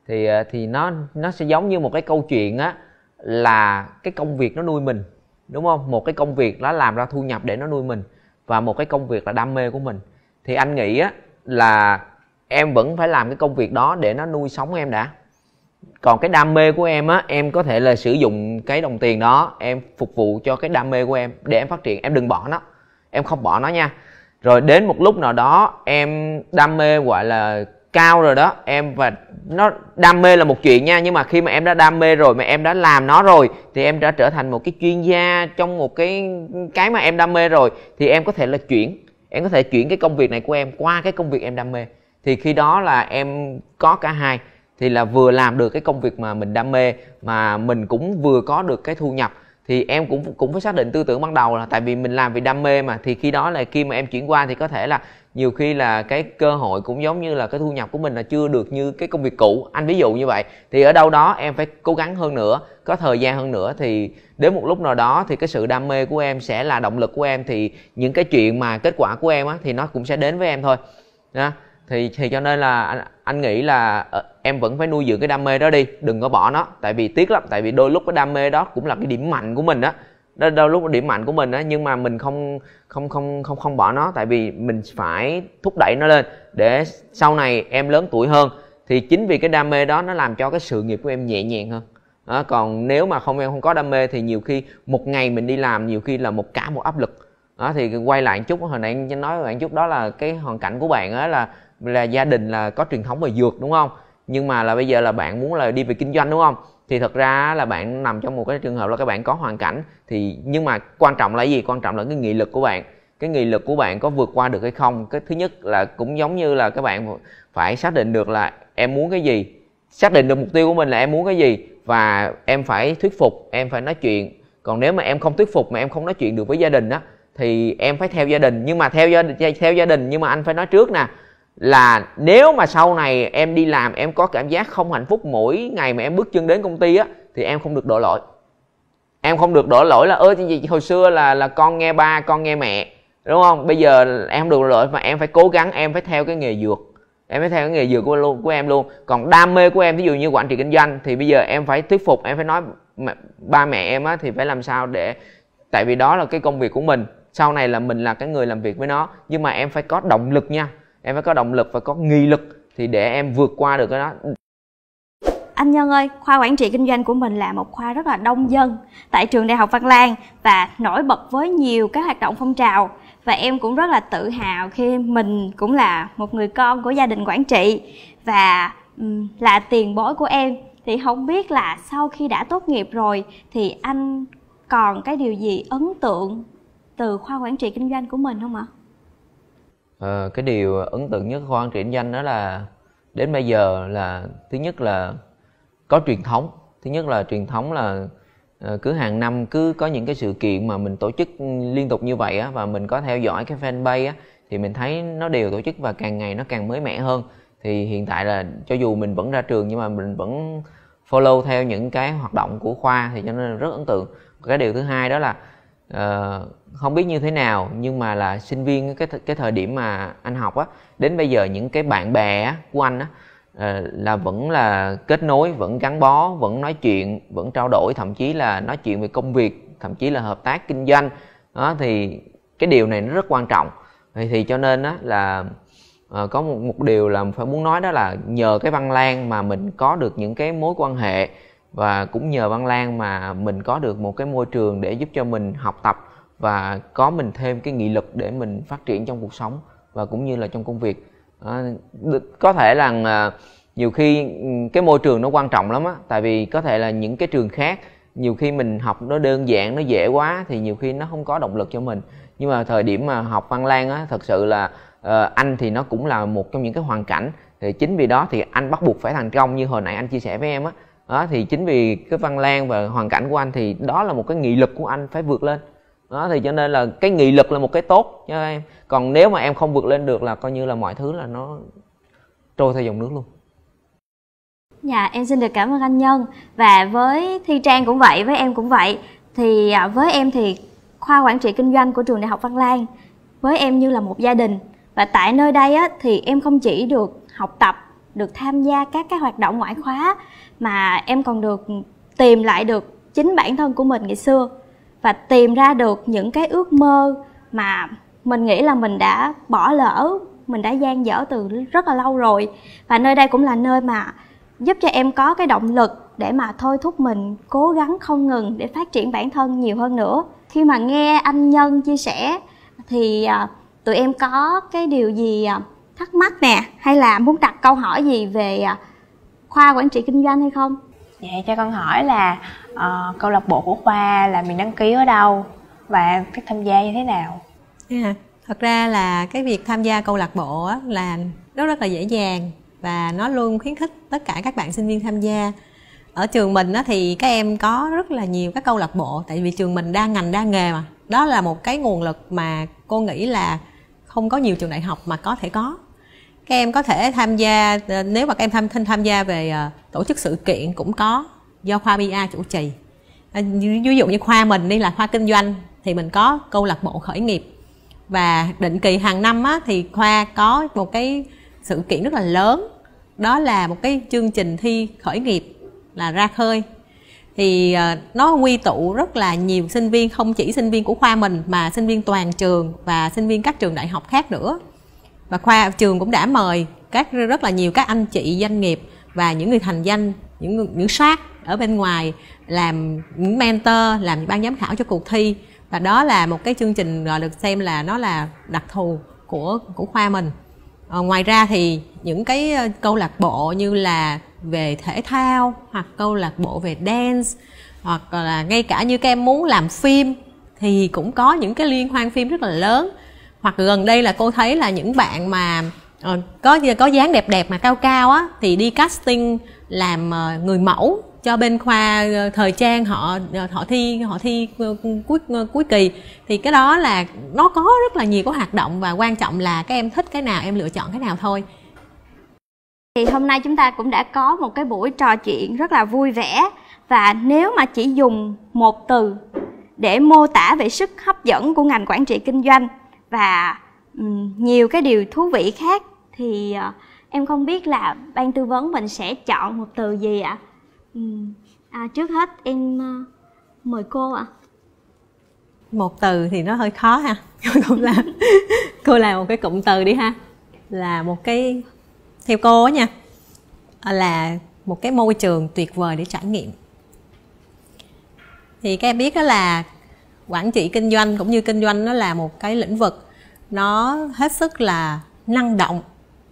thì thì nó nó sẽ giống như một cái câu chuyện á là cái công việc nó nuôi mình đúng không? Một cái công việc nó làm ra thu nhập để nó nuôi mình và một cái công việc là đam mê của mình. Thì anh nghĩ á là em vẫn phải làm cái công việc đó để nó nuôi sống em đã. Còn cái đam mê của em á em có thể là sử dụng cái đồng tiền đó em phục vụ cho cái đam mê của em để em phát triển. Em đừng bỏ nó. Em không bỏ nó nha rồi đến một lúc nào đó em đam mê, gọi là, cao rồi đó, em và nó đam mê là một chuyện nha, nhưng mà khi mà em đã đam mê rồi mà em đã làm nó rồi, thì em đã trở thành một cái chuyên gia trong một cái cái mà em đam mê rồi, thì em có thể là chuyển, em có thể chuyển cái công việc này của em qua cái công việc em đam mê. Thì khi đó là em có cả hai, thì là vừa làm được cái công việc mà mình đam mê, mà mình cũng vừa có được cái thu nhập thì em cũng cũng phải xác định tư tưởng ban đầu là tại vì mình làm vì đam mê mà. Thì khi đó là khi mà em chuyển qua thì có thể là nhiều khi là cái cơ hội cũng giống như là cái thu nhập của mình là chưa được như cái công việc cũ. Anh ví dụ như vậy. Thì ở đâu đó em phải cố gắng hơn nữa, có thời gian hơn nữa. Thì đến một lúc nào đó thì cái sự đam mê của em sẽ là động lực của em. Thì những cái chuyện mà kết quả của em á thì nó cũng sẽ đến với em thôi. Đó thì thì cho nên là anh, anh nghĩ là ờ, em vẫn phải nuôi dưỡng cái đam mê đó đi đừng có bỏ nó. Tại vì tiếc lắm tại vì đôi lúc cái đam mê đó cũng là cái điểm mạnh của mình á. Đó đôi lúc điểm mạnh của mình á nhưng mà mình không không không không không bỏ nó tại vì mình phải thúc đẩy nó lên. Để sau này em lớn tuổi hơn thì chính vì cái đam mê đó nó làm cho cái sự nghiệp của em nhẹ nhàng hơn. Đó, còn nếu mà không em không có đam mê thì nhiều khi một ngày mình đi làm nhiều khi là một cả một áp lực. Đó thì quay lại một chút hồi nãy anh nói với bạn chút đó là cái hoàn cảnh của bạn á là là gia đình là có truyền thống về dược, đúng không? Nhưng mà là bây giờ là bạn muốn là đi về kinh doanh, đúng không? Thì thật ra là bạn nằm trong một cái trường hợp là các bạn có hoàn cảnh thì, nhưng mà quan trọng là gì? Quan trọng là cái nghị lực của bạn. Cái nghị lực của bạn có vượt qua được hay không? Cái thứ nhất là cũng giống như là các bạn phải xác định được là em muốn cái gì. Xác định được mục tiêu của mình là em muốn cái gì và em phải thuyết phục, em phải nói chuyện. Còn nếu mà em không thuyết phục mà em không nói chuyện được với gia đình á, thì em phải theo gia đình. Nhưng mà theo gia theo gia đình, nhưng mà anh phải nói trước nè là nếu mà sau này em đi làm em có cảm giác không hạnh phúc mỗi ngày mà em bước chân đến công ty á, thì em không được đổ lỗi. Em không được đổ lỗi là, ơ gì hồi xưa là là con nghe ba, con nghe mẹ. Đúng không? Bây giờ em không được đổ lỗi mà em phải cố gắng, em phải theo cái nghề dược. Em phải theo cái nghề dược của luôn, của em luôn. Còn đam mê của em ví dụ như quản trị kinh doanh, thì bây giờ em phải thuyết phục, em phải nói ba mẹ em á, thì phải làm sao để, tại vì đó là cái công việc của mình. Sau này là mình là cái người làm việc với nó, nhưng mà em phải có động lực nha em phải có động lực và có nghị lực thì để em vượt qua được cái đó. Anh Nhân ơi, khoa quản trị kinh doanh của mình là một khoa rất là đông dân tại trường Đại học Văn Lang và nổi bật với nhiều các hoạt động phong trào. Và em cũng rất là tự hào khi mình cũng là một người con của gia đình quản trị. Và là tiền bối của em. Thì không biết là sau khi đã tốt nghiệp rồi thì anh còn cái điều gì ấn tượng từ khoa quản trị kinh doanh của mình không ạ? À, cái điều ấn tượng nhất khoa Triển Danh đó là đến bây giờ là thứ nhất là có truyền thống. Thứ nhất là truyền thống là ờ, cứ hàng năm cứ có những cái sự kiện mà mình tổ chức liên tục như vậy á và mình có theo dõi cái fanpage á thì mình thấy nó đều tổ chức và càng ngày nó càng mới mẻ hơn. Thì hiện tại là cho dù mình vẫn ra trường nhưng mà mình vẫn follow theo những cái hoạt động của khoa thì cho nên là rất ấn tượng. Cái điều thứ hai đó là uh, không biết như thế nào nhưng mà là sinh viên cái cái thời điểm mà anh học á đến bây giờ những cái bạn bè á, của anh á uh, là vẫn là kết nối vẫn gắn bó vẫn nói chuyện vẫn trao đổi thậm chí là nói chuyện về công việc thậm chí là hợp tác kinh doanh. Đó thì cái điều này nó rất quan trọng. Thì, thì cho nên á là uh, có một một điều là phải muốn nói đó là nhờ cái văn lan mà mình có được những cái mối quan hệ và cũng nhờ Văn Lan mà mình có được một cái môi trường để giúp cho mình học tập và có mình thêm cái nghị lực để mình phát triển trong cuộc sống và cũng như là trong công việc. À, có thể là à, nhiều khi ừ, cái môi trường nó quan trọng lắm á tại vì có thể là những cái trường khác nhiều khi mình học nó đơn giản nó dễ quá thì nhiều khi nó không có động lực cho mình. Nhưng mà thời điểm mà học văn lan á thật sự là uh, anh thì nó cũng là một trong những cái hoàn cảnh thì chính vì đó thì anh bắt buộc phải thành công như hồi nãy anh chia sẻ với em á đó thì chính vì cái văn lan và hoàn cảnh của anh thì đó là một cái nghị lực của anh phải vượt lên. Đó thì cho nên là cái nghị lực là một cái tốt cho em. Còn nếu mà em không vượt lên được là coi như là mọi thứ là nó trôi theo dòng nước luôn. Dạ, em xin được cảm ơn anh Nhân. Và với Thi Trang cũng vậy, với em cũng vậy Thì à, với em thì khoa quản trị kinh doanh của trường Đại học Văn Lang Với em như là một gia đình. Và tại nơi đây á, thì em không chỉ được học tập Được tham gia các cái hoạt động ngoại khóa mà em còn được tìm lại được chính bản thân của mình ngày xưa và tìm ra được những cái ước mơ mà mình nghĩ là mình đã bỏ lỡ, mình đã gian dở từ rất là lâu rồi. Và nơi đây cũng là nơi mà giúp cho em có cái động lực để mà thôi thúc mình cố gắng không ngừng để phát triển bản thân nhiều hơn nữa. Khi mà nghe anh nhân chia sẻ thì à, tụi em có cái điều gì à, thắc mắc nè? Hay là muốn đặt câu hỏi gì về à, khoa quản trị kinh doanh hay không? Dạ cho con hỏi là uh, câu lạc bộ của khoa là mình đăng ký ở đâu và cách tham gia như thế nào? Yeah. thật ra là cái việc tham gia câu lạc bộ á, là nó rất là dễ dàng và nó luôn khuyến khích tất cả các bạn sinh viên tham gia. Ở trường mình á, thì các em có rất là nhiều các câu lạc bộ tại vì trường mình đa ngành đa nghề mà. Đó là một cái nguồn lực mà cô nghĩ là không có nhiều trường đại học mà có thể có các em có thể tham gia ờ, nếu mà các em tham tham gia về ờ, tổ chức sự kiện cũng có do khoa BA chủ trì. Ờ, ví dụ như khoa mình đi là khoa kinh doanh thì mình có câu lạc bộ khởi nghiệp. Và định kỳ hàng năm á, thì khoa có một cái sự kiện rất là lớn đó là một cái chương trình thi khởi nghiệp là ra khơi. Thì nó quy tụ rất là nhiều sinh viên không chỉ sinh viên của khoa mình mà sinh viên toàn trường và sinh viên các trường đại học khác nữa và khoa trường cũng đã mời các rất là nhiều các anh chị doanh nghiệp và những người thành danh những những sát ở bên ngoài làm những mentor làm ban giám khảo cho cuộc thi. Và đó là một cái chương trình gọi được xem là nó là đặc thù của của khoa mình. À, ngoài ra thì những cái ờ, câu lạc bộ như là về thể thao hoặc câu lạc bộ về dance hoặc là ngay cả như các em muốn làm phim thì cũng có những cái liên hoan phim rất là lớn hoặc gần đây là cô thấy là những bạn mà uh, có có dáng đẹp đẹp mà cao cao á thì đi casting làm uh, người mẫu cho bên khoa uh, thời trang họ uh, họ thi họ thi uh, cuối cuối kỳ. Thì cái đó là nó có rất là nhiều cái hoạt động và quan trọng là các em thích cái nào em lựa chọn cái nào thôi. Thì hôm nay chúng ta cũng đã có một cái buổi trò chuyện rất là vui vẻ. Và nếu mà chỉ dùng một từ để mô tả về sức hấp dẫn của ngành quản trị kinh doanh và nhiều cái điều thú vị khác thì ờ, em không biết là ban tư vấn mình sẽ chọn một từ gì ạ? À? À, trước hết em uh, mời cô ạ. Một từ thì nó hơi khó ha. (laughs) cô là cô là một cái cụm từ đi ha. Là một cái theo cô nha ờ, là một cái môi trường tuyệt vời để trải nghiệm. Thì các em biết đó là quản trị kinh doanh cũng như kinh doanh nó là một cái lĩnh vực nó hết sức là năng động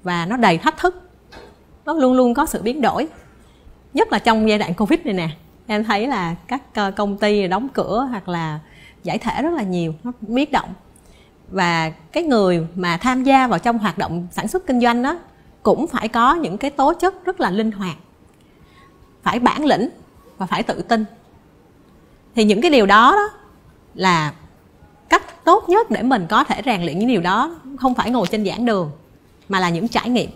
và nó đầy thách thức. Nó luôn luôn có sự biến đổi nhất là trong giai đoạn covid này nè. Em thấy là các ờ, công ty đóng cửa hoặc là giải thể rất là nhiều nó biến động. Và cái người mà tham gia vào trong hoạt động sản xuất kinh doanh đó cũng phải có những cái tố chất rất là linh hoạt phải bản lĩnh và phải tự tin. Thì những cái điều đó, đó là tốt nhất để mình có thể rèn luyện những điều đó không phải ngồi trên giảng đường mà là những trải nghiệm.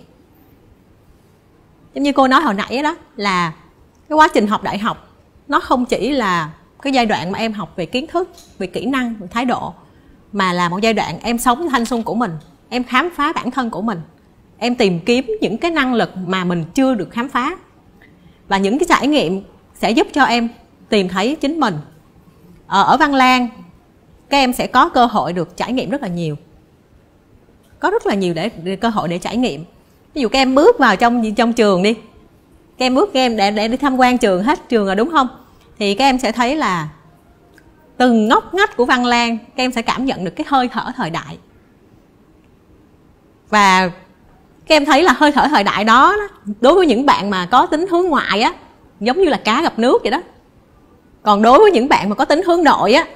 Giống như cô nói hồi nãy đó là cái quá trình học đại học nó không chỉ là cái giai đoạn mà em học về kiến thức về kỹ năng về thái độ mà là một giai đoạn em sống thanh xuân của mình em khám phá bản thân của mình em tìm kiếm những cái năng lực mà mình chưa được khám phá. Và những cái trải nghiệm sẽ giúp cho em tìm thấy chính mình. Ở, ở văn lang các em sẽ có cơ hội được trải nghiệm rất là nhiều. Có rất là nhiều để, để cơ hội để trải nghiệm. Ví dụ các em bước vào trong trong trường đi. Các em bước các em để để đi tham quan trường hết trường rồi đúng không? Thì các em sẽ thấy là từng ngóc ngách của văn lang các em sẽ cảm nhận được cái hơi thở thời đại. Và các em thấy là hơi thở thời đại đó đối với những bạn mà có tính hướng ngoại á giống như là cá gặp nước vậy đó. Còn đối với những bạn mà có tính hướng nội á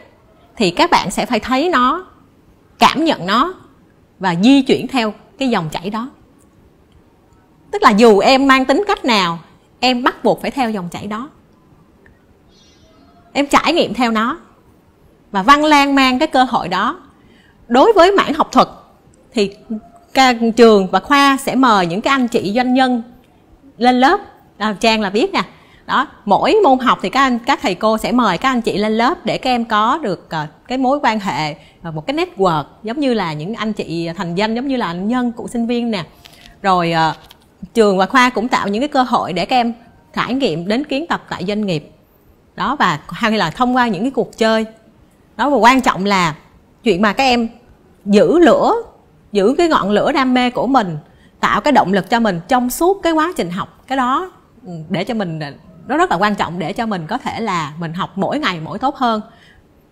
thì các bạn sẽ phải thấy nó cảm nhận nó và di chuyển theo cái dòng chảy đó. Tức là dù em mang tính cách nào em bắt buộc phải theo dòng chảy đó. Em trải nghiệm theo nó và văn lan mang cái cơ hội đó. Đối với mảng học thuật thì ca trường và khoa sẽ mời những cái anh chị doanh nhân lên lớp. À, trang là biết nè đó, mỗi môn học thì các anh, các thầy cô sẽ mời các anh chị lên lớp để các em có được ờ, cái mối quan hệ một cái network giống như là những anh chị thành danh, giống như là anh nhân cụ sinh viên nè. Rồi ờ, trường và khoa cũng tạo những cái cơ hội để các em trải nghiệm, đến kiến tập tại doanh nghiệp. Đó, và hay là thông qua những cái cuộc chơi. Đó, và quan trọng là chuyện mà các em giữ lửa, giữ cái ngọn lửa đam mê của mình, tạo cái động lực cho mình trong suốt cái quá trình học cái đó ừ, để cho mình ờ, nó rất là quan trọng để cho mình có thể là mình học mỗi ngày mỗi tốt hơn.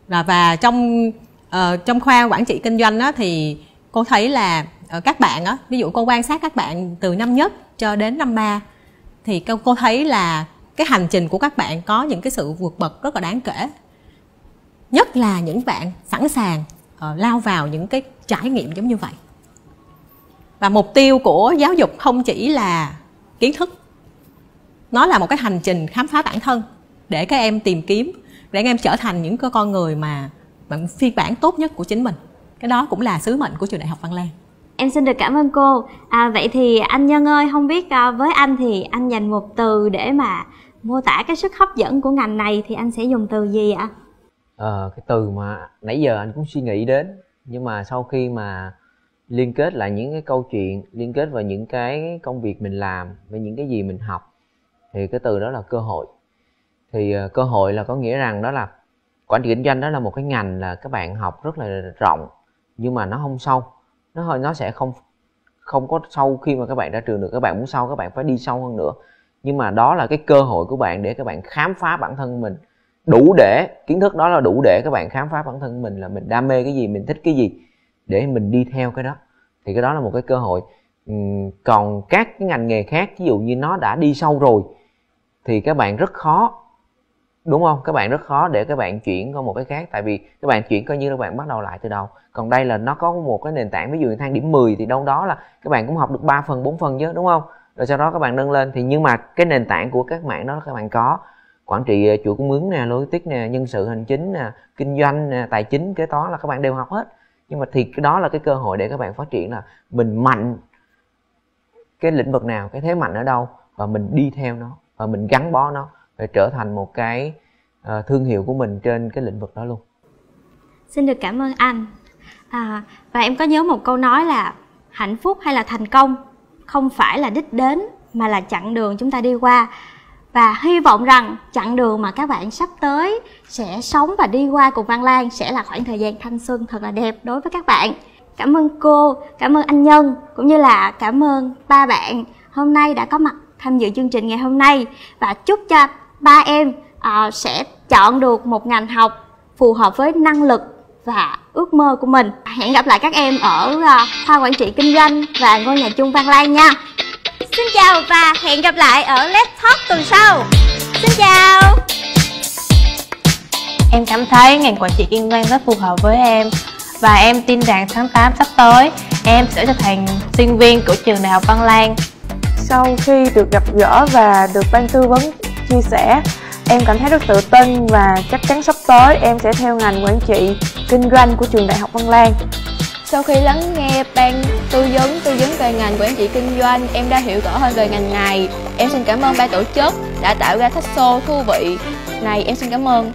Và và trong uh, trong khoa quản trị kinh doanh đó thì cô thấy là uh, các bạn á ví dụ cô quan sát các bạn từ năm nhất cho đến năm ba thì cô, cô thấy là cái hành trình của các bạn có những cái sự vượt bậc rất là đáng kể. Nhất là những bạn sẵn sàng uh, lao vào những cái trải nghiệm giống như vậy. Và mục tiêu của giáo dục không chỉ là kiến thức nó là một cái hành trình khám phá bản thân để các em tìm kiếm để các em trở thành những cái con người mà bằng phiên bản tốt nhất của chính mình cái đó cũng là sứ mệnh của trường đại học văn lang Em xin được cảm ơn cô. À, vậy thì anh Nhân ơi, không biết à, với anh thì anh dành một từ để mà mô tả cái sức hấp dẫn của ngành này thì anh sẽ dùng từ gì ạ? Ờ, cái từ mà nãy giờ anh cũng suy nghĩ đến nhưng mà sau khi mà liên kết lại những cái câu chuyện liên kết vào những cái công việc mình làm với những cái gì mình học thì cái từ đó là cơ hội. Thì uh, cơ hội là có nghĩa rằng đó là quản trị kinh doanh đó là một cái ngành là các bạn học rất là rộng nhưng mà nó không sâu. Nó hơi nó sẽ không không có sâu khi mà các bạn ra trường được các bạn muốn sâu các bạn phải đi sâu hơn nữa. Nhưng mà đó là cái cơ hội của bạn để các bạn khám phá bản thân mình. Đủ để kiến thức đó là đủ để các bạn khám phá bản thân mình là mình đam mê cái gì mình thích cái gì để mình đi theo cái đó. Thì cái đó là một cái cơ hội. Còn các cái ngành nghề khác ví dụ như nó đã đi sâu rồi thì các bạn rất khó, đúng không? Các bạn rất khó để các bạn chuyển qua một cái khác, tại vì các bạn chuyển coi như các bạn bắt đầu lại từ đầu. Còn đây là nó có một cái nền tảng, ví dụ như thang điểm 10 thì đâu đó là các bạn cũng học được 3 phần 4 phần chứ, đúng không? Rồi sau đó các bạn nâng lên, thì nhưng mà cái nền tảng của các mạng đó các bạn có quản trị ờ, chuỗi cung ứng nè, logistics nè, nhân sự, hành chính nè, kinh doanh nè, tài chính, kế toán là các bạn đều học hết. Nhưng mà thì cái đó là cái cơ hội để các bạn phát triển là mình mạnh cái lĩnh vực nào, cái thế mạnh ở đâu và mình đi theo nó và mình gắn bó nó để trở thành một cái uh, thương hiệu của mình trên cái lĩnh vực đó luôn. Xin được cảm ơn anh. À, và em có nhớ một câu nói là hạnh phúc hay là thành công không phải là đích đến mà là chặng đường chúng ta đi qua. Và hy vọng rằng chặng đường mà các bạn sắp tới sẽ sống và đi qua cùng Văn Lan sẽ là khoảng thời gian thanh xuân thật là đẹp đối với các bạn. Cảm ơn cô, cảm ơn anh Nhân cũng như là cảm ơn ba bạn. Hôm nay đã có mặt tham dự chương trình ngày hôm nay và chúc cho ba em uh, sẽ chọn được một ngành học phù hợp với năng lực và ước mơ của mình. Hẹn gặp lại các em ở uh, khoa quản trị kinh doanh và ngôi nhà chung Văn Lan nha. Xin chào và hẹn gặp lại ở Let's Talk tuần sau. Xin chào. Em cảm thấy ngành quản trị kinh doanh rất phù hợp với em và em tin rằng tháng 8 sắp tới em sẽ trở thành sinh viên của trường Đại học Văn Lang. Sau khi được gặp gỡ và được ban tư vấn chia sẻ, em cảm thấy rất tự tin và chắc chắn sắp tới em sẽ theo ngành quản trị kinh doanh của trường Đại học Văn Lang. Sau khi lắng nghe ban tư vấn tư vấn về ngành quản trị kinh doanh, em đã hiểu rõ hơn về ngành này. Em xin cảm ơn ban tổ chức đã tạo ra thách show thú vị này. Em xin cảm ơn.